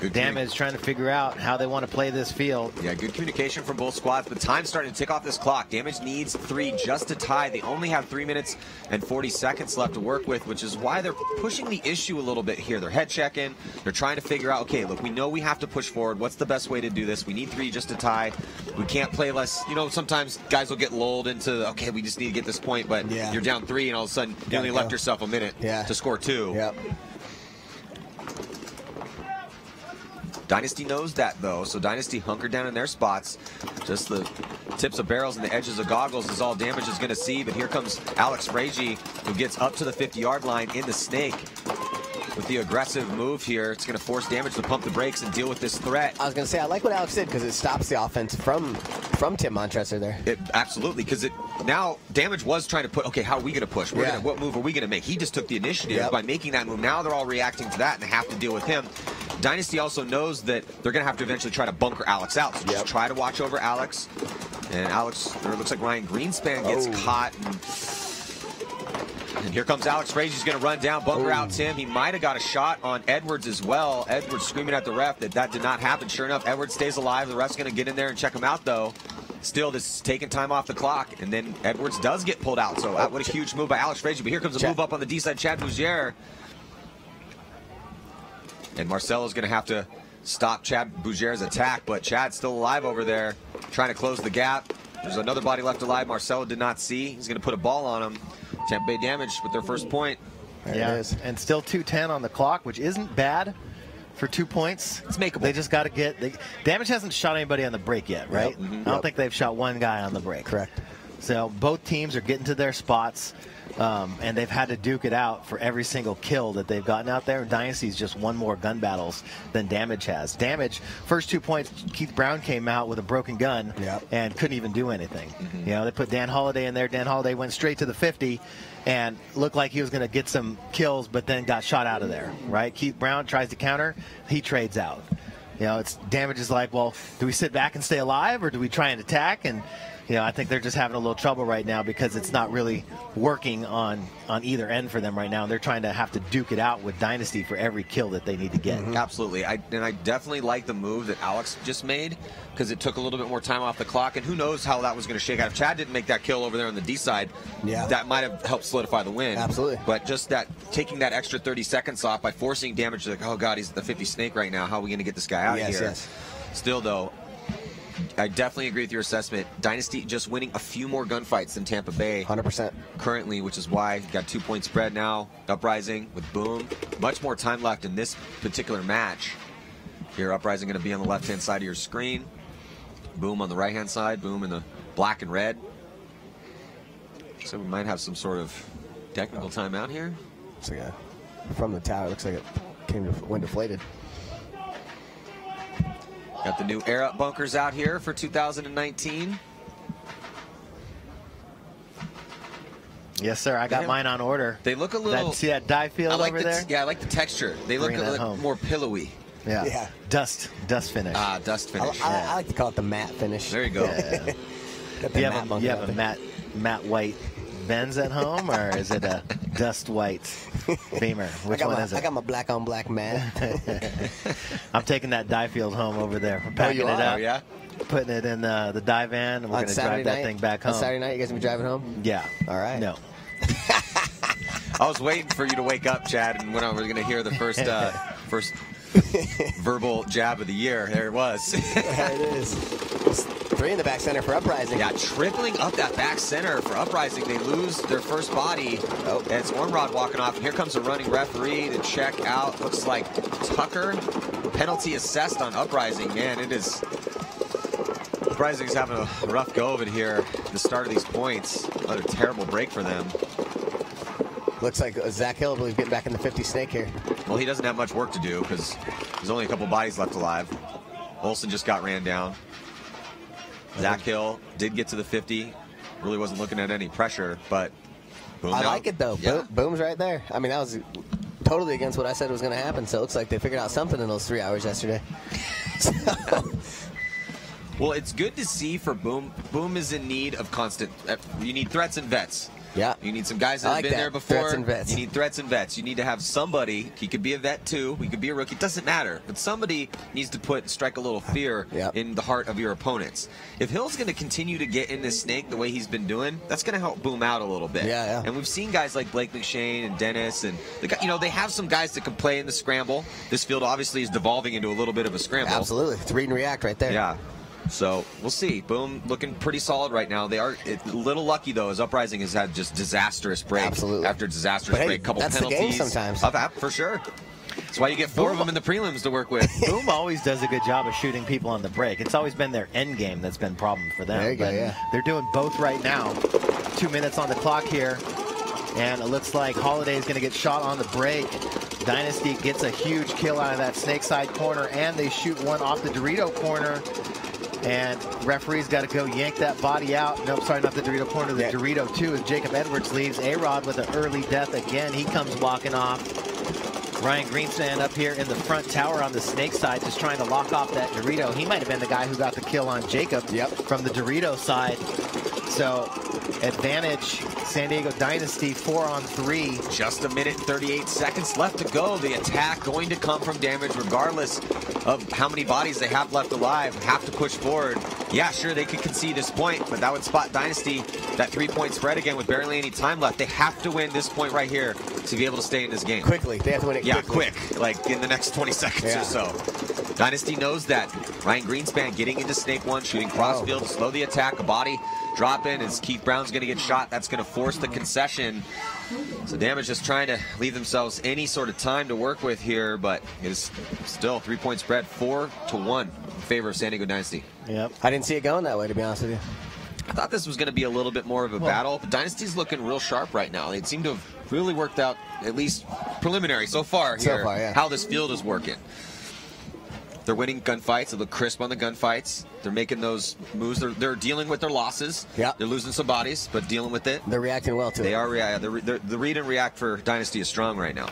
A: Good
B: Damage trying to figure out how they want to play this field.
A: Yeah, good communication from both squads. but time's starting to tick off this clock. Damage needs three just to tie. They only have three minutes and 40 seconds left to work with, which is why they're pushing the issue a little bit here. They're head checking. They're trying to figure out, okay, look, we know we have to push forward. What's the best way to do this? We need three just to tie. We can't play less. You know, sometimes guys will get lulled into, okay, we just need to get this point, but
C: Yeah.
A: you're down three, and all of a sudden you
C: Gotta
A: only left yourself a minute
C: Yeah.
A: to score two.
C: Yep.
A: Dynasty knows that though, so Dynasty hunkered down in their spots. Just the tips of barrels and the edges of goggles is all damage is going to see. But here comes Alex Fraige, who gets up to the 50-yard line in the snake. With the aggressive move here, it's going to force damage to pump the brakes and deal with this threat.
C: I was gonna say I like what Alex did because it stops the offense from from Tim Montressor there.
A: It, absolutely, because it now damage was trying to put. Okay, how are we going to push?
C: Yeah.
A: gonna, what move are we going to make? He just took the initiative
C: Yep.
A: by making that move. Now they're all reacting to that and they have to deal with him. Dynasty also knows that they're going to have to eventually try to bunker Alex out. So just
C: Yep.
A: try to watch over Alex. And Alex, or it looks like Ryan Greenspan gets
C: Oh.
A: caught. And, and here comes Alex Fraige. He's going to run down, bunker out Tim. He might have got a shot on Edwards as well. Edwards screaming at the ref that that did not happen. Sure enough, Edwards stays alive. The ref's going to get in there and check him out, though. Still, this is taking time off the clock, and then Edwards does get pulled out. So, uh, what a huge move by Alex Fraige. But here comes a move up on the D side, Chad Bouchez. And Marcelo's going to have to stop Chad Bouchez's attack, but Chad's still alive over there, trying to close the gap. There's another body left alive. Marcelo did not see. He's going to put a ball on him. Tampa Bay damage with their first point.
C: There
B: yeah,
C: it is.
B: and still 210 on the clock, which isn't bad for two points.
A: It's makeable.
B: They just got to get. They, Damage hasn't shot anybody on the break yet, right?
C: Yep. Mhm.
B: I don't
C: Yep.
B: think they've shot one guy on the break.
C: Correct.
B: So both teams are getting to their spots, um, and they've had to duke it out for every single kill that they've gotten out there. Dynasty's just won more gun battles than Damage has. Damage, first two points, Keith Brown came out with a broken gun
C: Yep.
B: and couldn't even do anything. You know, they put Dan Holiday in there. Dan Holiday went straight to the 50 and looked like he was going to get some kills, but then got shot out of there, right? Keith Brown tries to counter, he trades out. You know, it's damage is like, well, do we sit back and stay alive or do we try and attack? And you know, I think they're just having a little trouble right now because it's not really working on on either end for them right now. They're trying to have to duke it out with Dynasty for every kill that they need to get. Mm-hmm.
A: Absolutely. I, and I definitely like the move that Alex just made because it took a little bit more time off the clock. And who knows how that was going to shake out. If Chad didn't make that kill over there on the D side,
C: Yeah.
A: that might have helped solidify the win.
C: Absolutely.
A: But just that taking that extra 30 seconds off by forcing damage, like, oh, God, he's at the 50 snake right now. How are we going to get this guy out
C: Yes,
A: of here?
C: yes.
A: Still, though, I definitely agree with your assessment. Dynasty just winning a few more gunfights than Tampa Bay
C: Hundred percent.
A: currently, which is why you got two point spread now. Uprising with Boom. Much more time left in this particular match. Here, Uprising going to be on the left hand side of your screen. Boom on the right hand side. Boom in the black and red. So we might have some sort of technical timeout here.
C: Looks like a, from the tower. Looks like it came to went deflated.
A: Got the new air up bunkers out here for 2019.
B: Yes, sir. I got
A: Yeah.
B: mine on order.
A: They look a little.
B: That, see that dye field
A: I like
B: over
A: the,
B: there?
A: Yeah, I like the texture. They look
B: Bringing
A: a little more pillowy.
B: yeah.
C: Yeah.
B: Dust, dust finish.
A: Ah, dust finish.
C: I, I like to call it the matte finish.
A: There you go.
B: Yeah. You have a, you have a matte, matte white Benz at home, or is it a dust white Beamer? Which one
C: my,
B: is it?
C: I
B: it?
C: got my black on black man.
B: I'm taking that dye field home over there. We're packing
C: you
B: it
C: are?
B: up,
A: Oh, yeah?
B: putting it in the, the dye van, and we're
C: on
B: going to
C: Saturday
B: drive
C: night.
B: that thing back
C: On
B: home.
C: Saturday night, you guys gonna be driving home.
B: Yeah.
C: All right.
B: No.
A: I was waiting for you to wake up, Chad, and when I was going to hear the first uh, first verbal jab of the year, there it was.
C: there it is. Three in the back center for uprising.
A: yeah, tripling up that back center for Uprising. They lose their first body.
C: Oh.
A: And it's Ormrod walking off. And here comes a running referee to check out. Looks like Tucker. Penalty assessed on Uprising. Man, it is. Uprising's having a rough go of it here. The start of these points. Another terrible break for them.
C: Looks like uh, Zach Hill, I believe, getting back in the 50 snake here.
A: Well, he doesn't have much work to do because there's only a couple bodies left alive. Olson just got ran down. Zach Hill did get to the 50. Really wasn't looking at any pressure, but boom.
C: I
A: now-
C: like it though.
A: Yeah.
C: Bo- Boom's right there. I mean, that was totally against what I said was going to happen. So it looks like they figured out something in those three hours yesterday. So,
A: Well, it's good to see for Boom. Boom is in need of constant. uh, You need threats and vets.
C: Yeah.
A: You need some guys that
C: I
A: have been
C: that.
A: there before.
C: Threats and vets.
A: You need threats and vets. You need to have somebody. He could be a vet too. He could be a rookie. Doesn't matter. But somebody needs to put strike a little fear
C: Yep.
A: in the heart of your opponents. If Hill's going to continue to get in this snake the way he's been doing, that's going to help boom out a little bit.
C: Yeah, yeah.
A: And we've seen guys like Blake McShane and Dennis, and the, guy- you know they have some guys that can play in the scramble. This field obviously is devolving into a little bit of a scramble.
C: Absolutely. It's read and react right there.
A: Yeah. So we'll see. Boom, looking pretty solid right now. They are it, a little lucky though, as Uprising has had just disastrous break
C: Absolutely.
A: after disastrous
C: But hey,
A: break. Couple
C: that's the
A: penalties.
C: game sometimes.
A: Of app for sure. That's why you get four of them in the prelims to work with.
B: Boom always does a good job of shooting people on the break. It's always been their end game that's been a problem for them.
C: There you go, yeah.
B: They're doing both right now. Two minutes on the clock here. And it looks like Holiday is going to get shot on the break. Dynasty gets a huge kill out of that snake side corner, and they shoot one off the Dorito corner. And referee's got to go yank that body out. Nope, sorry, not the Dorito corner. The
C: Yeah.
B: Dorito too. as Jacob Edwards leaves. A Rod with an early death again. He comes walking off. Ryan Greenspan up here in the front tower on the snake side, just trying to lock off that Dorito. He might have been the guy who got the kill on Jacob
C: Yep.
B: from the Dorito side. So advantage San Diego Dynasty four on three.
A: Just a minute and 38 seconds left to go. The attack going to come from damage regardless of how many bodies they have left alive. Have to push forward. Yeah, sure, they could concede this point, but that would spot Dynasty that three-point spread again with barely any time left. They have to win this point right here to be able to stay in this game.
C: Quickly. They have to win it
A: Yeah,
C: quickly.
A: quick, like in the next 20 seconds
C: Yeah.
A: or so. Dynasty knows that. Ryan Greenspan getting into Snake One, shooting crossfield, oh. slow the attack, a body drop in as Keith Brown's going to get shot. That's going to force the concession. So Damage just trying to leave themselves any sort of time to work with here, but it is still three point spread, four to one in favor of San Diego Dynasty.
B: Yep.
C: I didn't see it going that way, to be honest with you.
A: I thought this was going to be a little bit more of a battle, but Dynasty's looking real sharp right now. They seem to have really worked out, at least preliminary so far
C: So
A: here,
C: far, yeah.
A: how this field is working. They're winning gunfights. They look crisp on the gunfights. They're making those moves. They're, they're dealing with their losses.
C: Yeah.
A: They're losing some bodies, but dealing with it.
C: They're reacting well to
A: They
C: it.
A: are rea- the, re- the, the read and react for Dynasty is strong right now.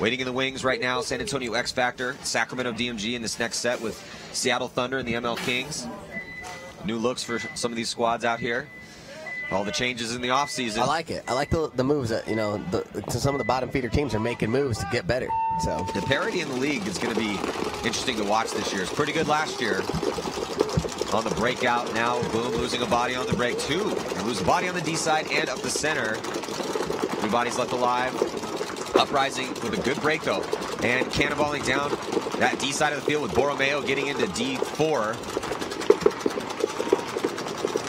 A: Waiting in the wings right now, San Antonio X Factor, Sacramento DMG in this next set with Seattle Thunder and the ML Kings. New looks for some of these squads out here. All the changes in the offseason.
C: I like it. I like the, the moves that, you know, the, some of the bottom feeder teams are making moves to get better. So,
A: the parity in the league is going to be interesting to watch this year. It's pretty good last year. On the breakout now, Boom losing a body on the break. Two, lose a body on the D side and up the center. Two bodies left alive. Uprising with a good break though. And cannonballing down that D side of the field with Borromeo getting into D4.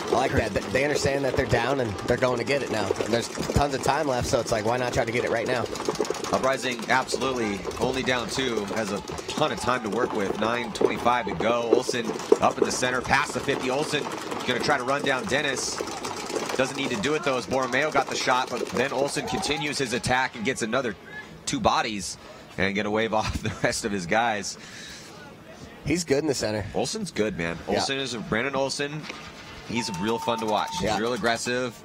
C: I like that. They- understand that they're down and they're going to get it now. And there's tons of time left, so it's like, why not try to get it right now?
A: Uprising absolutely only down two, has a ton of time to work with. 9.25 to go. Olsen up in the center, past the 50. Olsen going to try to run down Dennis. Doesn't need to do it though, as Borromeo got the shot, but then Olsen continues his attack and gets another two bodies and going to wave off the rest of his guys.
C: He's good in the center.
A: Olsen's good, man.
C: Yeah.
A: Is a Brandon Olsen. He's real fun to watch. He's
C: Yeah.
A: real aggressive.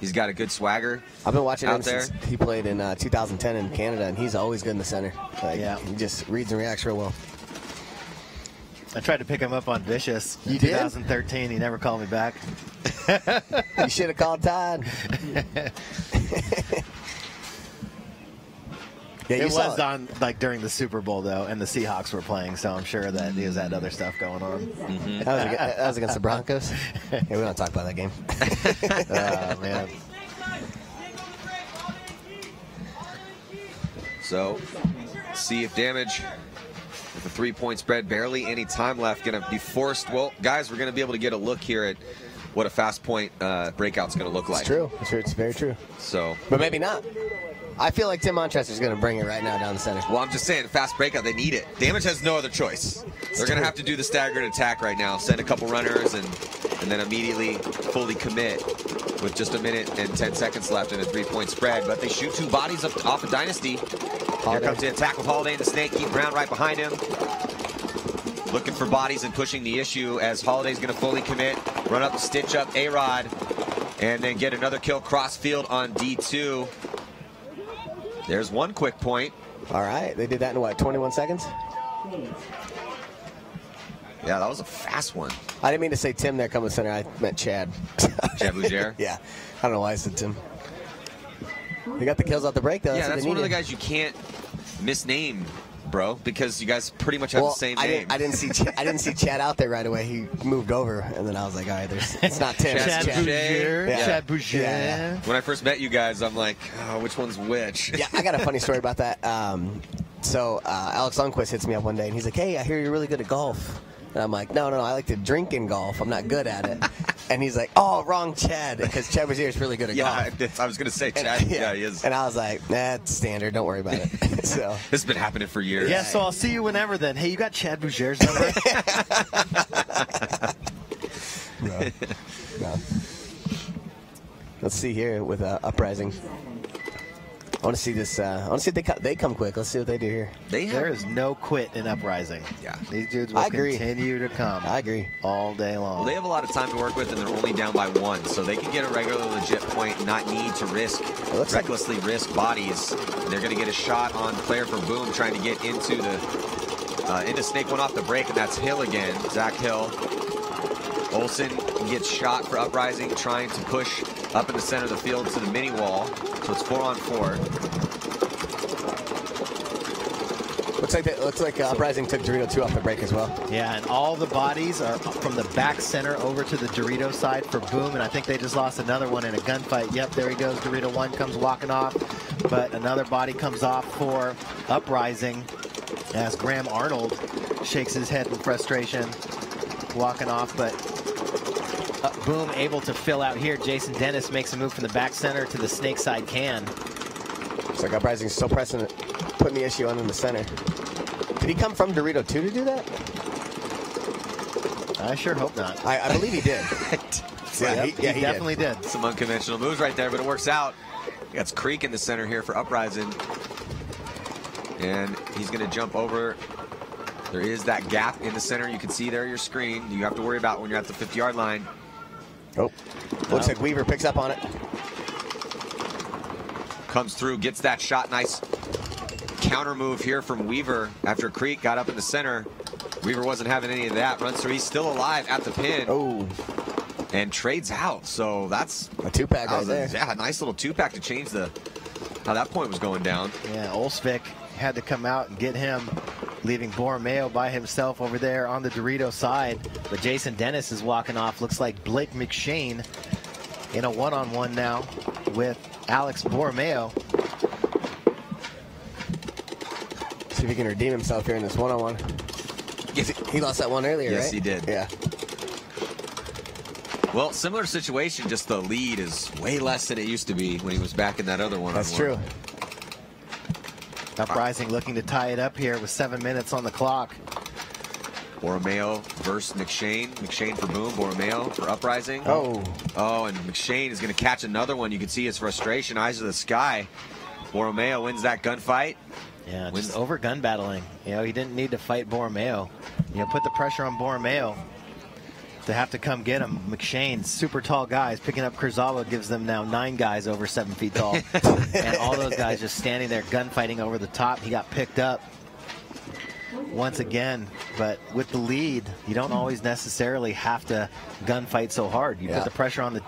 A: He's got a good swagger.
C: I've been watching
A: out
C: him
A: there.
C: since he played in uh, 2010 in Canada, and he's always good in the center. Like,
B: Yeah.
C: He just reads and reacts real well.
B: I tried to pick him up on Vicious.
C: You did?
B: 2013. He never called me back.
C: You should have called Todd. Yeah, you
B: it
C: saw
B: was on like during the Super Bowl though, and the Seahawks were playing, so I'm sure that he was had other stuff going on.
C: That was, against, that was against the Broncos. yeah, we don't talk about that game.
B: oh man.
A: So, see if damage with a three point spread, barely any time left, going to be forced. Well, guys, we're going to be able to get a look here at what a fast point uh, breakout's going to look like.
C: It's true. It's, true. it's very true.
A: So,
C: But maybe not. I feel like Tim Montressor's going to bring it right now down the center.
A: well, I'm just saying, fast breakout, they need it. Damage has no other choice. They're going to have to do the staggered attack right now, send a couple runners, and and then immediately fully commit with just a minute and 10 seconds left in a three point spread. But they shoot two bodies up off of Dynasty. Here comes the attack with Holiday and the Snake. Keith Brown right behind him. Looking for bodies and pushing the issue as Holiday's going to fully commit. Run up, stitch up A-Rod, and then get another kill cross field on D2. There's one quick point.
C: All right. They did that in what, 21 seconds?
A: Yeah, that was a fast one.
C: I didn't mean to say Tim there coming center. I meant Chad.
A: Chad Bouchez?
C: yeah. I don't know why I said Tim. They got the kills off the break, though.
A: yeah, that's
C: they
A: one of the guys you can't misname, bro, because you guys pretty much have
C: well,
A: the same
C: I
A: name.
C: didn't, I didn't see Ch- I didn't see Chad out there right away. He moved over, and then I was like, all right, there's, it's not Tim.
A: Chad
C: it's
B: Chad
A: Chad.
B: Bouchez.
C: Yeah.
B: Chad Bouchez.
C: Yeah, yeah.
A: when I first met you guys, I'm like, oh, which one's which?
C: yeah, I got a funny story about that. Um, so uh, Alex Lundquist hits me up one day, and he's like, "Hey, I hear you're really good at golf." And I'm like, "No, no, no, I like to drink in golf. I'm not good at it." and he's like, "Oh, wrong, Chad, because Chad Brazier is really good at
A: yeah,
C: golf."
A: I, I was gonna say
C: And-
A: Chad. yeah. he is.
C: And I was like, "That's standard. Don't worry about it." so
A: this has been happening for years.
B: Yeah, so I'll see you whenever then. Hey, you got Chad Bouchez's number?
C: no. no. Let's see here with uh, uprising. I want to see this. Uh, I want to see if they co- they come quick. Let's see what they do here.
A: They have.
B: there is no quit in Uprising.
A: Yeah.
B: These dudes will
C: I agree.
B: continue to come
C: I agree.
B: all day long.
A: Well, they have a lot of time to work with, and they're only down by one, so they can get a regular, legit point, point, not need to risk,
C: looks like-
A: recklessly risk bodies. They're going to get a shot on player for Boom, trying to get into the uh, into Snake one off the break, and that's Hill again, Zach Hill. Olson gets shot for Uprising, trying to push up in the center of the field to the mini wall. So it's four on four.
C: Looks like that, looks like uh, uprising took Dorito two off the break as well.
B: Yeah, and all the bodies are from the back center over to the Dorito side for Boom, and I think they just lost another one in a gunfight. Yep, there he goes. Dorito one comes walking off, but another body comes off for Uprising as Graham Arnold shakes his head in frustration, walking off, but Boom able to fill out here. Jason Dennis makes a move from the back center to the snake side can.
C: Looks like uprising still pressing it, putting the issue on in the center. Did he come from Dorito two to do that?
B: I sure hope not.
C: I, I believe he did. yeah,
B: Yep,
C: he, yeah,
B: he
C: he
B: definitely did.
A: Some unconventional moves right there, but it works out. That's Creek in the center here for Uprising. And he's going to jump over. There is that gap in the center. You can see there your screen. You have to worry about when you're at the 50 yard line.
C: Oh, looks like Weaver picks up on it.
A: Comes through, gets that shot. Nice counter move here from Weaver after Creek got up in the center. Weaver wasn't having any of that. Runs through. He's still alive at the pin
C: Oh,
A: and trades out. So that's
C: a two pack
A: that
C: right there.
A: a, yeah, a nice little two pack to change the how that point was going down.
B: Yeah, Olsvik had to come out and get him, leaving Borromeo by himself over there on the Dorito side. But Jason Dennis is walking off. Looks like Blake McShane in a one-on-one now with Alex Borromeo.
C: See if he can redeem himself here in this one on one. He lost that one earlier,
A: Yes,
C: right?
A: he did.
C: Yeah.
A: Well, similar situation, just the lead is way less than it used to be when he was back in that other one.
C: That's true.
B: Uprising looking to tie it up here with seven minutes on the clock.
A: Borromeo versus McShane. McShane for Boom, Borromeo for Uprising.
C: Oh.
A: Oh, and McShane is going to catch another one. You can see his frustration, eyes of the sky. Borromeo wins that gunfight.
B: Yeah,
A: Wins-
B: just over gun battling. You know, he didn't need to fight Borromeo. You know, put the pressure on Borromeo to have to come get him. McShane, super tall guys, picking up Kurzawa gives them now nine guys over seven feet tall. and all those guys just standing there gunfighting over the top. He got picked up once again. But with the lead, you don't always necessarily have to gunfight so hard. You
C: Yeah.
B: put the pressure on the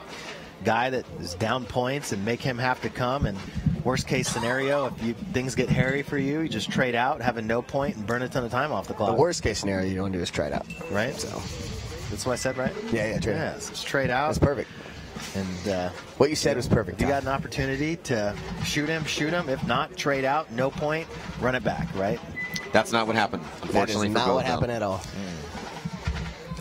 B: guy that is down points and make him have to come. And worst case scenario, if you things get hairy for you, you just trade out, have a no point, and burn a ton of time off the clock.
C: The worst case scenario you don't want to do is trade out.
B: right?
C: So
B: That's what I said, right?
C: yeah, yeah, trade it.
B: Yes, it's trade out.
C: That's perfect.
B: And uh,
C: What you said was perfect.
B: you got an opportunity to shoot him, shoot him. If not, trade out, no point, run it back, right?
A: That's not what happened, unfortunately.
C: is
A: for
C: not
A: both
C: what
A: of
C: happened at all.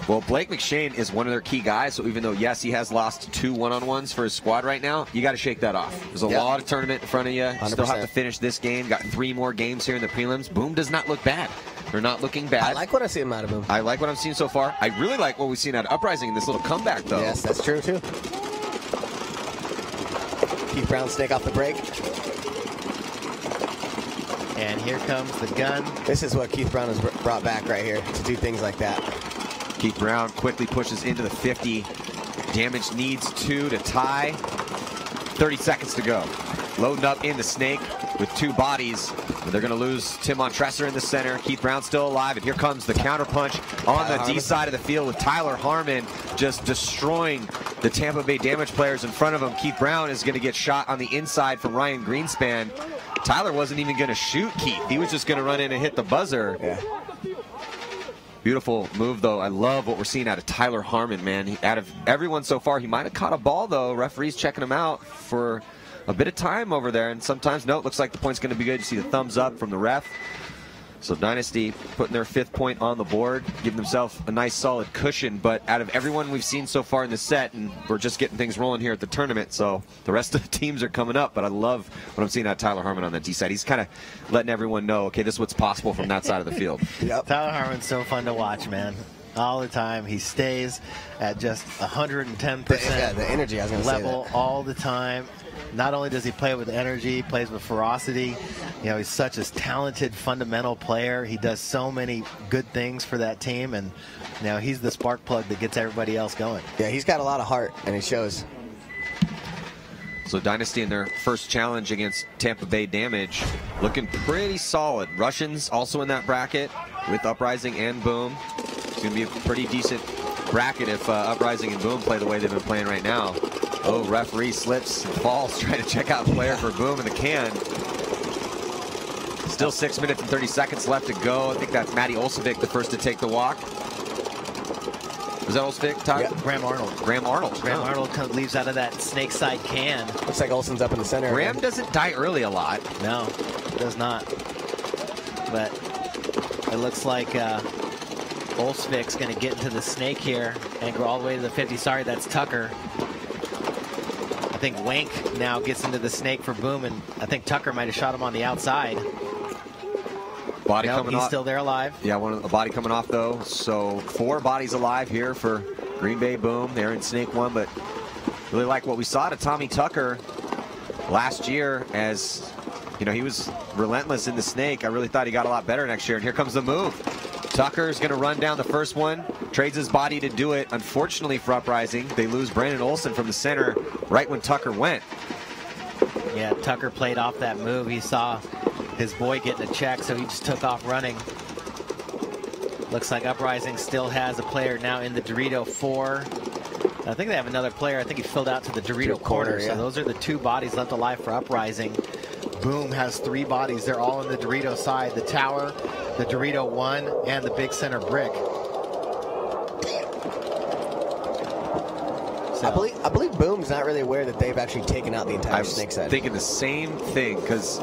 A: Well, Blake McShane is one of their key guys. So even though yes, he has lost two one-on-ones for his squad right now, you got to shake that off. There's a
C: Yep.
A: lot of tournament in front of you. You Still have to finish this game. Got three more games here in the prelims. Boom does not look bad. They're not looking bad.
C: I like what I see him out of him.
A: I like what I'm seeing so far. I really like what we've seen out of Uprising in this little comeback, though.
C: Yes, that's true too. Keith Brown snake off the break.
B: And here comes the gun.
C: This is what Keith Brown has brought back right here to do things like that.
A: Keith Brown quickly pushes into the 50. Damage needs two to tie. 30 seconds to go. Loading up in the snake. with two bodies. They're going to lose Tim Montressor in the center. Keith Brown still alive, and here comes the counterpunch on the D side of the field with Tyler Harmon just destroying the Tampa Bay damage players in front of him. Keith Brown is going to get shot on the inside from Ryan Greenspan. Tyler wasn't even going to shoot Keith. He was just going to run in and hit the buzzer.
C: Yeah.
A: Beautiful move, though. I love what we're seeing out of Tyler Harmon, man. He, out of everyone so far, he might have caught a ball, though. Referees checking him out for a bit of time over there. And sometimes, no, it looks like the point's going to be good. You see the thumbs up from the ref. So Dynasty putting their fifth point on the board, giving themselves a nice solid cushion. But out of everyone we've seen so far in the set, and we're just getting things rolling here at the tournament, so the rest of the teams are coming up. But I love what I'm seeing out of Tyler Harmon on that D side. He's kind of letting everyone know, okay, this is what's possible from that side of the field.
B: Yep. Tyler Harmon's so fun to watch, man. All the time, he stays at just 110 percent.
C: Yeah, the energy. I was going
B: level all the time not only does he play with energy, he plays with ferocity. You know, he's such a talented, fundamental player. He does so many good things for that team, and you know, he's the spark plug that gets everybody else going.
C: Yeah, he's got a lot of heart, and it shows.
A: So Dynasty in their first challenge against Tampa Bay Damage, looking pretty solid. Russians also in that bracket with Uprising and Boom. It's going to be a pretty decent bracket if uh, Uprising and Boom play the way they've been playing right now. Oh, referee slips and falls trying to check out player for Boom in the can. Still six minutes and 30 seconds left to go. I think that's Matty Olsovic, the first to take the walk. Was that Olsovic, Todd?
B: Yeah, Graham Arnold.
A: Graham Arnold.
B: Graham oh. Arnold comes, leaves out of that snake side can.
C: Looks like Olson's up in the center.
A: Graham again. doesn't die early a lot.
B: No, does not. But it looks like uh, Olsvic's going to get into the snake here and go all the way to the 50. Sorry, that's Tucker I think Wank now gets into the snake for Boom, and I think Tucker might have shot him on the outside.
A: Body nope, coming
B: he's
A: off.
B: still there alive.
A: Yeah, one of a body coming off though. So four bodies alive here for Green Bay Boom. They're in snake one, but really like what we saw to Tommy Tucker last year as you know he was relentless in the snake. I really thought he got a lot better next year. And here comes the move. Tucker's going to run down the first one, trades his body to do it. Unfortunately for Uprising, they lose Brandon Olson from the center right when Tucker went.
B: Yeah, Tucker played off that move. He saw his boy getting a check, so he just took off running. Looks like Uprising still has a player now in the Dorito 4. I think they have another player. I think he filled out to the Dorito corner. Yeah. So those are the two bodies left alive for Uprising. Boom has three bodies. They're all in the Dorito side. The tower, the Dorito 1, and the big center brick.
C: So. I believe I believe Boom's not really aware that they've actually taken out the entire
A: I
C: was snake side.
A: Thinking the same thing because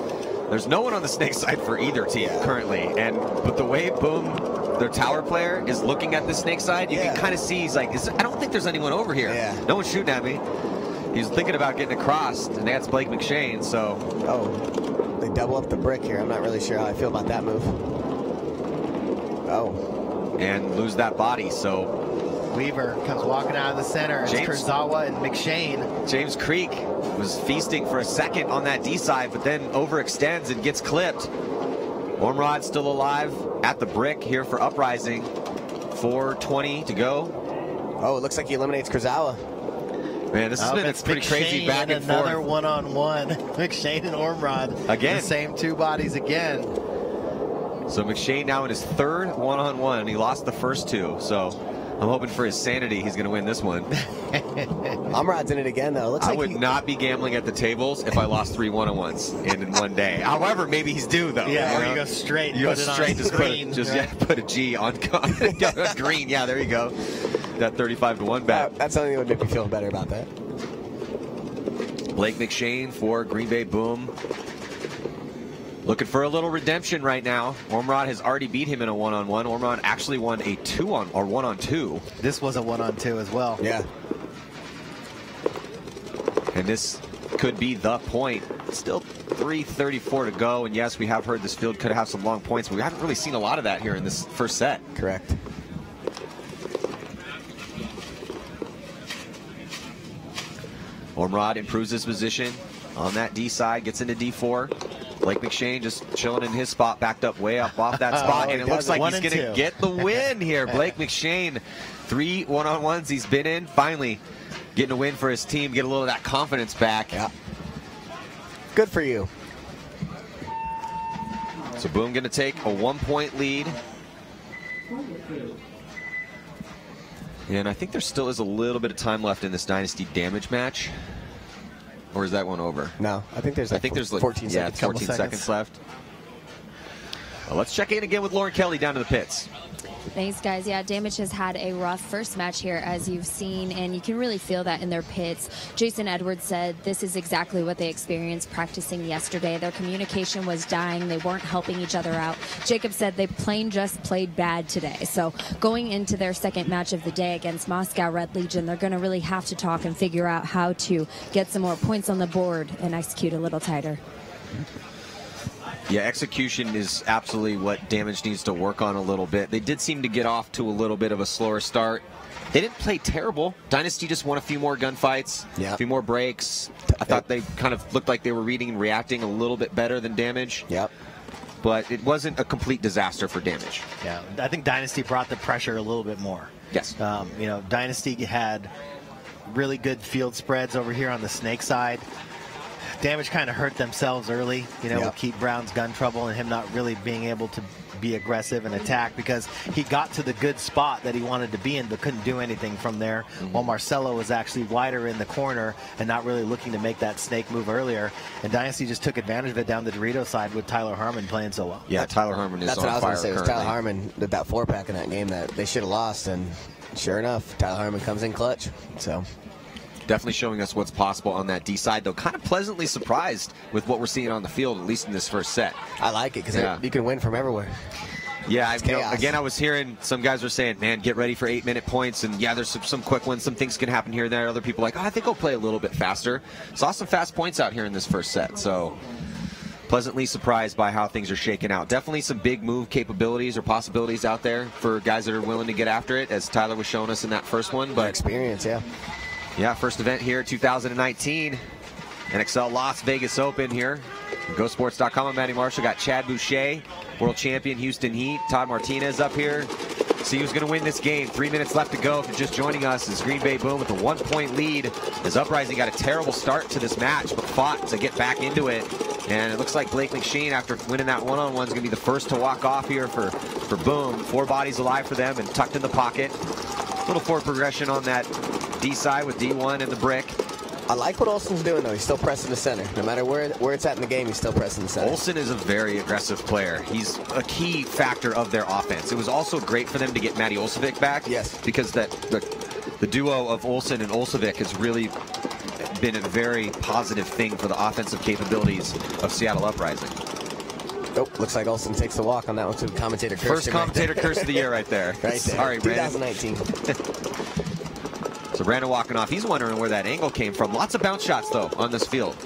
A: there's no one on the snake side for either team yeah. currently, and but the way Boom, their tower player, is looking at the snake side, you yeah. can kind of see he's like, I don't think there's anyone over here.
C: Yeah.
A: No one's shooting at me. He's thinking about getting across, and that's Blake McShane. So.
C: Oh, they double up the brick here. I'm not really sure how I feel about that move. Oh.
A: And lose that body. So
B: Weaver comes walking out of the center. James, Kurzawa and McShane.
A: James Creek was feasting for a second on that D side, but then overextends and gets clipped. Ormrod still alive at the brick here for Uprising. 4.20 to go.
C: Oh, it looks like he eliminates Kurzawa.
A: Man, this has oh, been a pretty
B: McShane
A: crazy back and,
B: and another forth. one-on-one. McShane and Ormrod.
A: Again.
B: The same two bodies again.
A: So McShane now in his third one-on-one. He lost the first two. So I'm hoping for his sanity he's going to win this one.
C: Ormrod's in it again, though. Looks
A: I
C: like
A: would
C: he...
A: not be gambling at the tables if I lost three one-on-ones in, one day. However, maybe he's due, though.
B: Yeah,
A: you,
B: know? you go straight
A: You
B: go
A: straight, just,
B: green,
A: put, just
B: right?
A: yeah, put a G on, on green. Yeah, there you go. That 35 to 1 bet.
C: Uh, that's something that would make me feel better about that.
A: Blake McShane for Green Bay Boom. Looking for a little redemption right now. Ormrod has already beat him in a one-on-one. Ormrod actually won a two-on or one-on-two.
B: This was a one-on-two as well.
C: Yeah.
A: And this could be the point. Still 3.34 to go. And yes, we have heard this field could have some long points, but we haven't really seen a lot of that here in this first set.
C: Correct.
A: Ormrod improves his position on that D side, gets into D4. Blake McShane just chilling in his spot, backed up way up off that spot, oh, and it looks like he's going to get the win here. Blake McShane, three one-on-ones he's been in, finally getting a win for his team, get a little of that confidence back.
C: Yeah. Good for you.
A: So Boom going to take a one-point lead. And I think there still is a little bit of time left in this Dynasty damage match. Or is that one over?
C: No, I think there's. Like
A: I think there's like
C: 14
A: yeah,
C: seconds.
A: 14 seconds.
B: seconds.
A: left. Well, let's check in again with Lauren Kelly down to the pits.
D: Thanks, guys. Yeah, Damage has had a rough first match here, as you've seen, and you can really feel that in their pits. Jason Edwards said this is exactly what they experienced practicing yesterday. Their communication was dying. They weren't helping each other out. Jacob said they plain just played bad today. So going into their second match of the day against Moscow Red Legion, they're going to really have to talk and figure out how to get some more points on the board and execute a little tighter.
A: Yeah, execution is absolutely what Damage needs to work on a little bit. They did seem to get off to a little bit of a slower start. They didn't play terrible. Dynasty just won a few more gunfights,
C: Yeah.
A: a few more breaks. I thought they kind of looked like they were reading and reacting a little bit better than Damage,
C: Yep.
A: but it wasn't a complete disaster for Damage.
B: Yeah, I think Dynasty brought the pressure a little bit more.
A: Yes.
B: Um, you know, Dynasty had really good field spreads over here on the snake side. Damage kind of hurt themselves early, you know,
C: Yep.
B: with Keith Brown's gun trouble and him not really being able to be aggressive and attack because he got to the good spot that he wanted to be in but couldn't do anything from there. Mm-hmm. While Marcelo was actually wider in the corner and not really looking to make that snake move earlier. And Dynasty just took advantage of it down the Dorito side with Tyler Harmon playing so well.
A: Yeah, Tyler Harmon is
C: That's
A: on
C: what I was going to say. Was
A: currently.
C: Tyler Harmon did that four pack in that game that they should have lost, and sure enough, Tyler Harmon comes in clutch. So
A: Definitely showing us what's possible on that D side, though. Kind of pleasantly surprised with what we're seeing on the field, at least in this first set.
C: I like it because
A: Yeah.
C: you can win from everywhere.
A: Yeah, I, you know, again, I was hearing some guys were saying, "Man, get ready for eight-minute points." And yeah, there's some, some quick ones. Some things can happen here and there. Other people like, "Oh, I think I'll play a little bit faster." Saw some fast points out here in this first set, so pleasantly surprised by how things are shaking out. Definitely some big move capabilities or possibilities out there for guys that are willing to get after it, as Tyler was showing us in that first one. But
C: experience, yeah.
A: Yeah, first event here, 2019. NXL Las Vegas Open here. GoSports.com. I'm Matty Marshall. Got Chad Boucher, world champion Houston Heat. Todd Martinez up here. See who's going to win this game. Three minutes left to go. If you're just joining us, is Green Bay Boom with a one-point lead. As Uprising got a terrible start to this match, but fought to get back into it. And it looks like Blake McShane, after winning that one-on-one, is going to be the first to walk off here for, for Boom. Four bodies alive for them and tucked in the pocket. A Little forward progression on that D side with D1 and the brick.
C: I like what Olsen's doing though. He's still pressing the center. No matter where where it's at in the game, he's still pressing the center.
A: Olsen is a very aggressive player. He's a key factor of their offense. It was also great for them to get Matty Olsevic back.
C: Yes.
A: Because that the, the duo of Olsen and Olsevic has really been a very positive thing for the offensive capabilities of Seattle Uprising.
C: Oh, looks like Olsen takes the walk on that one to commentator. curse
A: First
C: him right
A: commentator curse of the year right there.
C: right there.
A: Sorry, Brandon.
C: 2019.
A: So Brandon walking off. He's wondering where that angle came from. Lots of bounce shots though on this field.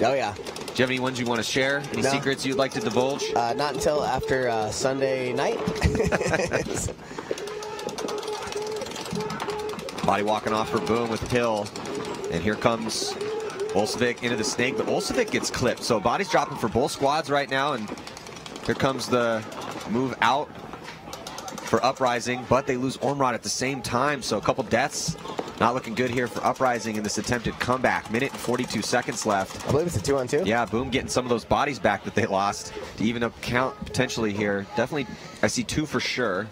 C: Oh yeah.
A: Do you have any ones you want to share? Any
C: No.
A: secrets you'd like to divulge?
C: Uh, not until after uh, Sunday night.
A: Body walking off for Boom with Pill. And here comes Olsevic into the snake, but Olsevic gets clipped. So body's dropping for both squads right now. And here comes the move out for Uprising, but they lose Ormrod at the same time. So a couple deaths. Not looking good here for Uprising in this attempted comeback. Minute and 42 seconds left.
C: I believe it's a two on two.
A: Yeah, Boom getting some of those bodies back that they lost to even up count potentially here. Definitely, I see two for sure.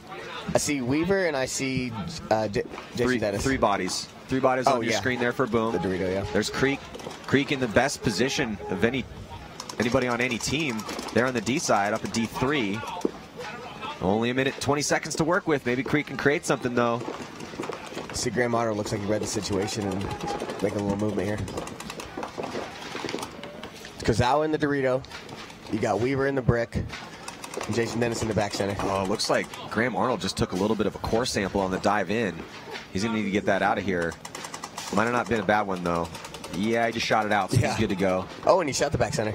C: I see Weaver and I see uh, J-
A: Three,
C: Dennis.
A: three bodies. Three bodies
C: Oh,
A: on your
C: yeah.
A: screen there for Boom.
C: The Dorito, yeah.
A: There's Creek. Creek in the best position of any anybody on any team. They're on the D side, up at D3. Only a minute, 20 seconds to work with. Maybe Creek can create something though.
C: See, Graham Otter looks like he read the situation and making a little movement here. Kurzawa in the Dorito. You got Weaver in the brick. And Jason Dennis in the back center.
A: Oh, looks like Graham Arnold just took a little bit of a core sample on the dive in. He's gonna need to get that out of here. Might have not been a bad one though. Yeah, he just shot it out, so
C: Yeah.
A: he's good to go.
C: Oh, and he shot the back center.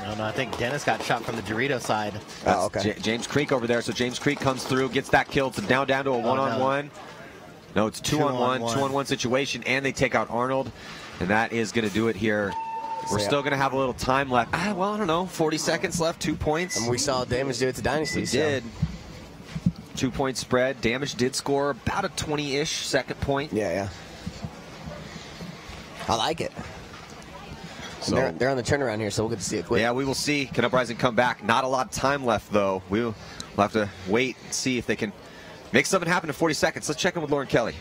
B: I don't. I think Dennis got shot from the Dorito side.
C: Oh, okay.
A: J- James Creek over there. So James Creek comes through, gets that kill. It's down down to a one on one. No, it's two,
B: Two
A: on
B: on
A: one,
B: one.
A: two on one situation, and they take out Arnold, and that is going to do it here. We're
C: So,
A: still going to have a little time left. Ah, well, I don't know, 40 seconds left, two points.
C: And we saw damage do it to Dynasty.
A: We
C: so-
A: did. Two point spread. Damage did score about a 20 ish second point.
C: Yeah, yeah. I like it. So they're, they're, on the turnaround here, so we'll get to see it quick.
A: Yeah, we will see. Can Uprising come back? Not a lot of time left, though. We'll have to wait and see if they can make something happen in 40 seconds. Let's check in with Lauren Kelly.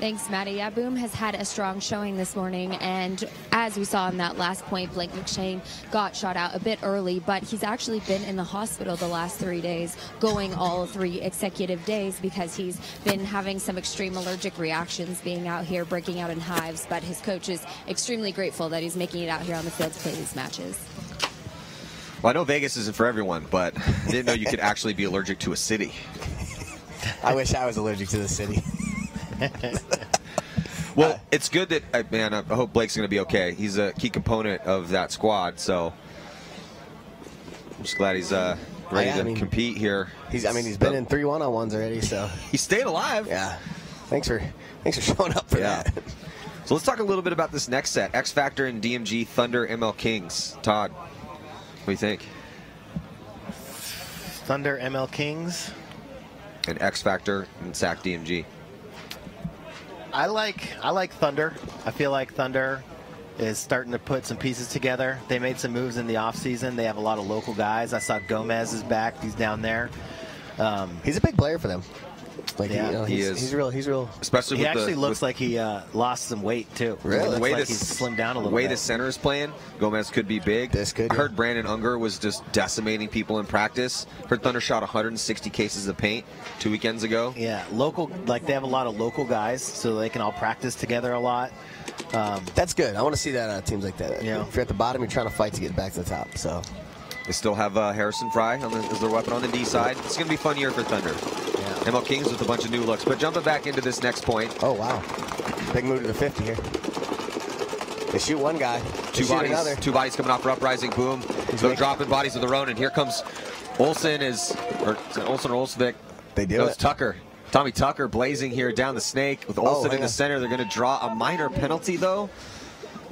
D: Thanks, Maddie. Yeah, Boom has had a strong showing this morning, and as we saw in that last point, Blake McShane got shot out a bit early, but he's actually been in the hospital the last three days, going all three executive days because he's been having some extreme allergic reactions being out here, breaking out in hives. But his coach is extremely grateful that he's making it out here on the field to play these matches.
A: Well, I know Vegas isn't for everyone, but I didn't know you could actually be allergic to a city.
C: I wish I was allergic to the city.
A: well, it's good that uh, man. I hope Blake's going to be okay. He's a key component of that squad, so I'm just glad he's uh, ready yeah, to I mean, compete here.
C: He's, I mean, he's been in three one-on-ones already, so
A: he stayed alive.
C: Yeah. Thanks for thanks for showing up for yeah. that.
A: So let's talk a little bit about this next set: X Factor and DMG Thunder ML Kings. Todd, what do you think?
B: Thunder ML Kings
A: and X Factor and SAC DMG.
B: I like I like Thunder. I feel like Thunder is starting to put some pieces together. They made some moves in the offseason. They have a lot of local guys. I saw Gomez is back. He's down there.
C: Um, he's a big player for them. Like yeah, you know, he is. He's real. He's real.
A: Especially
B: he
A: actually
B: the, looks like he uh, lost some weight too.
C: Really?
B: The way like he's slimmed down a little.
A: The way
B: bit.
A: the center is playing, Gomez could be big.
C: This could.
A: I heard Brandon Unger was just decimating people in practice. Heard Thunder shot 160 cases of paint two weekends ago.
B: Yeah, local. Like they have a lot of local guys, so they can all practice together a lot.
C: Um, That's good. I want to see that on teams like that. You know, if you're at the bottom, you're trying to fight to get back to the top. So.
A: They still have uh, Harrison Fry the, as their weapon on the D side. It's going to be a fun year for Thunder. Yeah. ML Kings with a bunch of new looks. But jumping back into this next point.
C: Oh, wow. Big move to the 50 here. They shoot one guy.
A: Two bodies. Another. Two bodies coming off for uprising. Boom. He's so dropping bodies of their own. And here comes Olson is or is Olson or Olsvik.
C: They do
A: it. Tucker. Tommy Tucker blazing here down the snake with Olson oh, in the center. They're going to draw a minor penalty though.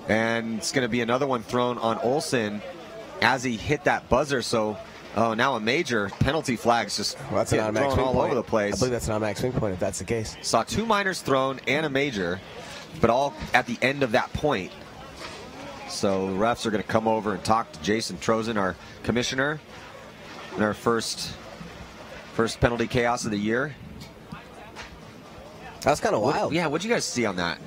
A: And it's going to be another one thrown on Olson as he hit that buzzer. So Oh, now a major penalty flags just well, that's an automatic thrown all
C: point.
A: over the place.
C: I believe that's an automatic swing point if that's the case.
A: Saw two minors thrown and a major, but all at the end of that point. So the refs are going to come over and talk to Jason Trozen, our commissioner, in our first first penalty chaos of the year.
C: That's kind of wild.
A: What, yeah, what'd you guys see on that?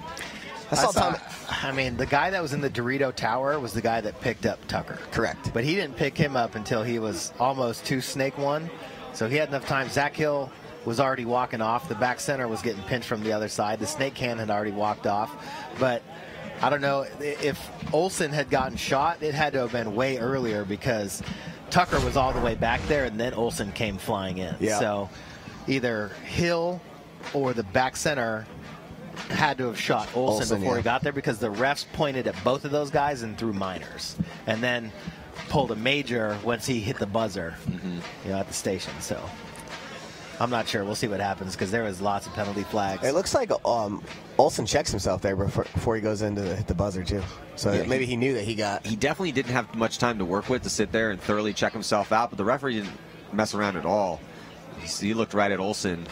B: I saw, I saw I mean, the guy that was in the Dorito Tower was the guy that picked up Tucker.
C: Correct.
B: But he didn't pick him up until he was almost two snake one. So he had enough time. Zach Hill was already walking off. The back center was getting pinched from the other side. The snake can had already walked off. But I don't know if Olson had gotten shot, it had to have been way earlier because Tucker was all the way back there and then Olson came flying in.
C: Yeah.
B: So either Hill or the back center had to have shot Olson, Olson before yeah. he got there because the refs pointed at both of those guys and threw minors, and then pulled a major once he hit the buzzer, mm-hmm. you know, at the station. So. I'm not sure. We'll see what happens because there was lots of penalty flags.
C: It looks like um, Olson checks himself there before, before he goes in to hit the buzzer too. So yeah, maybe he, he knew that he got.
A: He definitely didn't have much time to work with to sit there and thoroughly check himself out. But the referee didn't mess around at all. He, he looked right at Olson,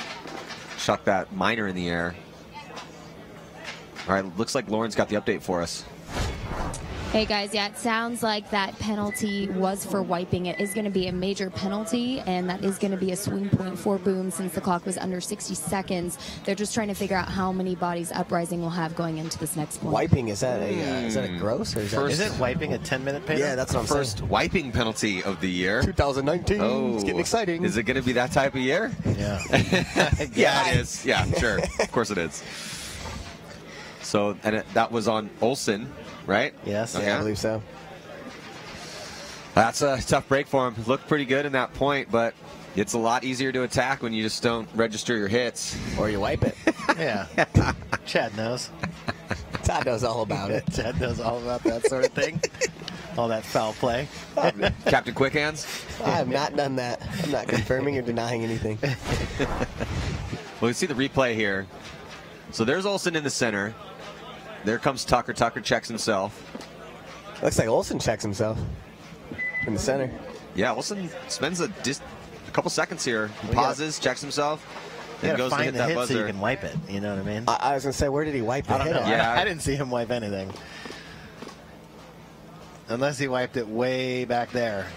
A: chucked that minor in the air, all right, looks like Lauren's got the update for us.
D: Hey guys, yeah, it sounds like that penalty was for wiping. It is going to be a major penalty, and that is going to be a swing point for Boom since the clock was under 60 seconds. They're just trying to figure out how many bodies Uprising will have going into this next point.
C: Wiping is that a uh, is that a gross or is,
B: First, is it wiping a 10 minute penalty?
C: Yeah, that's what I'm
A: First
C: saying.
A: wiping penalty of the year,
C: 2019. Oh, it's getting exciting.
A: Is it going to be that type of year?
B: Yeah.
A: yeah, it is. Yeah, sure. of course it is. So and it, that was on Olson, right?
C: Yes, okay. yeah, I believe so.
A: That's a tough break for him. Looked pretty good in that point, but it's a lot easier to attack when you just don't register your hits.
C: Or you wipe it.
B: yeah. Chad knows.
C: Todd knows all about it.
B: Chad knows all about that sort of thing. all that foul play.
A: Captain Quick Hands?
C: I have not done that. I'm not confirming or denying anything.
A: well, you see the replay here. So there's Olson in the center. There comes Tucker. Tucker checks himself.
C: Looks like Olson checks himself in the center.
A: Yeah, Olson spends a, a couple seconds here. He pauses, gotta, checks himself, then goes
B: to
A: hit that
B: hit
A: buzzer.
B: So you can wipe it. You know what I mean?
C: I, I was gonna say, where did he wipe the
B: I
C: hit?
B: Yeah, I, I didn't see him wipe anything. unless he wiped it way back there.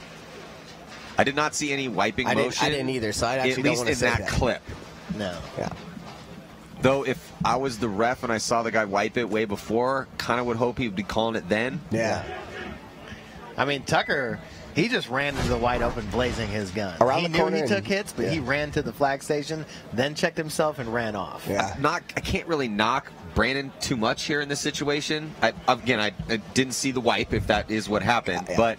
A: I did not see any wiping
C: I didn't,
A: motion.
C: I didn't either, so I actually
A: at
C: don't
A: least
C: want to
A: in that,
C: that.
A: clip.
B: No.
C: Yeah.
A: Though if I was the ref and I saw the guy wipe it way before, kind of would hope he would be calling it then.
C: Yeah.
B: I mean, Tucker, he just ran into the wide open, blazing his gun.
C: Around
B: he
C: the
B: knew
C: corner
B: he took hits, but he ran to the flag station, then checked himself and ran off.
C: Yeah.
A: Not, I can't really knock Brandon too much here in this situation. I, again, I, I didn't see the wipe if that is what happened,
C: Yeah, yeah.
A: but.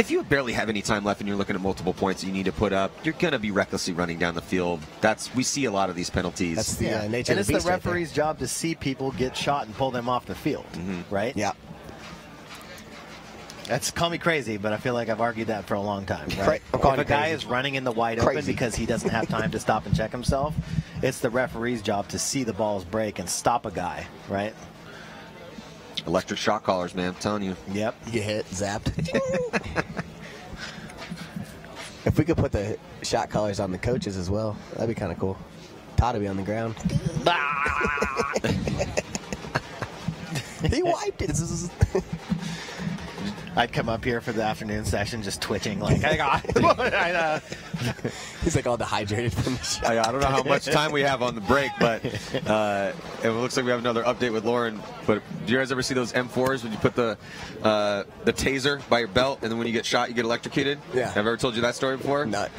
A: If you barely have any time left and you're looking at multiple points that you need to put up, you're going to be recklessly running down the field. That's we see a lot of these penalties.
C: That's the uh, nature
B: and
C: of
B: it's
C: the
B: the
C: beast right there.
B: referee's job to see people get shot and pull them off the field,
A: Mm-hmm.
B: right?
C: Yeah.
B: That's call me crazy, but I feel like I've argued that for a long time. Right?
C: I'm
B: if a guy
C: crazy.
B: is running in the wide open because he doesn't have time to stop and check himself, it's the referee's job to see the balls break and stop a guy, right?
A: Electric shot callers, man. I'm telling you.
B: Yep.
C: You get hit, zapped. if we could put the shot collars on the coaches as well, that'd be kind of cool. Todd would be on the ground. he wiped it.
B: I'd come up here for the afternoon session just twitching like I got I know.
C: He's like all dehydrated from the shot.
A: I, I don't know how much time we have on the break, but uh, it looks like we have another update with Lauren. But do you guys ever see those M4s when you put the uh, the taser by your belt, and then when you get shot, you get electrocuted?
C: Yeah.
A: Have I ever told you that story before?
C: Nut.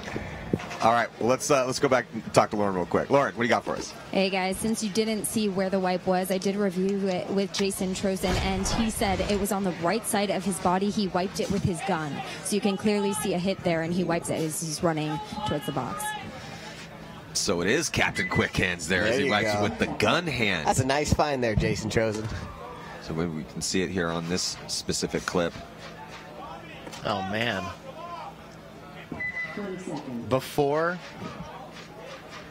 A: All right, well, let's uh, let's go back and talk to Lauren real quick. Lauren, what do you got for us?
D: Hey guys, since you didn't see where the wipe was, I did review it with Jason Trozen, and he said it was on the right side of his body. He wiped it with his gun, so you can clearly see a hit there, and he wipes it as he's running towards the box.
A: So it is Captain Quick Hands there, as he wipes it
C: go.
A: with the gun hand.
C: That's a nice find there, Jason Trozen.
A: so we can see it here on this specific clip.
B: Oh man. Before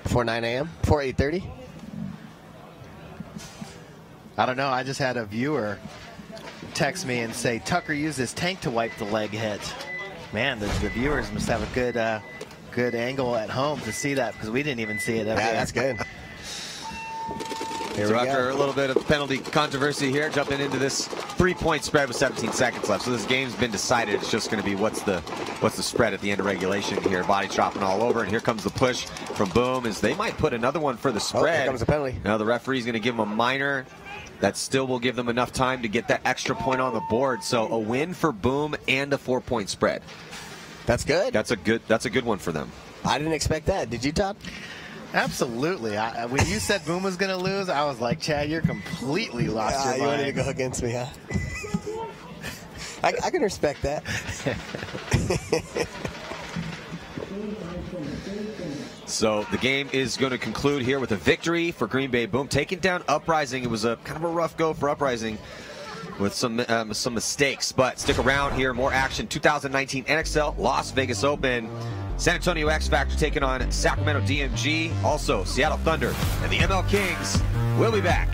C: Before 9 a.m. Before 8:30.
B: I don't know, I just had a viewer text me and say Tucker used his tank to wipe the leg hit. Man, the, the viewers must have a good uh, good angle at home to see that because we didn't even see it.
C: Yeah, that's good. Here
A: So after a little bit of penalty controversy here, jumping into this three-point spread with 17 seconds left. So this game's been decided. It's just going to be what's the what's the spread at the end of regulation here. Body dropping all over, and here comes the push from Boom. As they might put another one for the
C: Oh,
A: spread.
C: here comes the penalty.
A: Now the referee's going to give them a minor. That still will give them enough time to get that extra point on the board. So a win for Boom and a four-point spread.
C: That's good.
A: That's a good. That's a good one for them.
C: I didn't expect that. Did you, Todd?
B: Absolutely. I, when you said Boom was going to lose, I was like, Chad, you're completely lost
C: Ah,
B: your
C: you wanted to go against me, huh? I, I can respect that.
A: So the game is going to conclude here with a victory for Green Bay Boom, taking down Uprising. It was a kind of a rough go for Uprising with some um, some mistakes, but stick around here. More action. 2019 NXL Las Vegas Open. San Antonio X Factor taking on Sacramento DMG. Also Seattle Thunder and the ML Kings. We'll be back.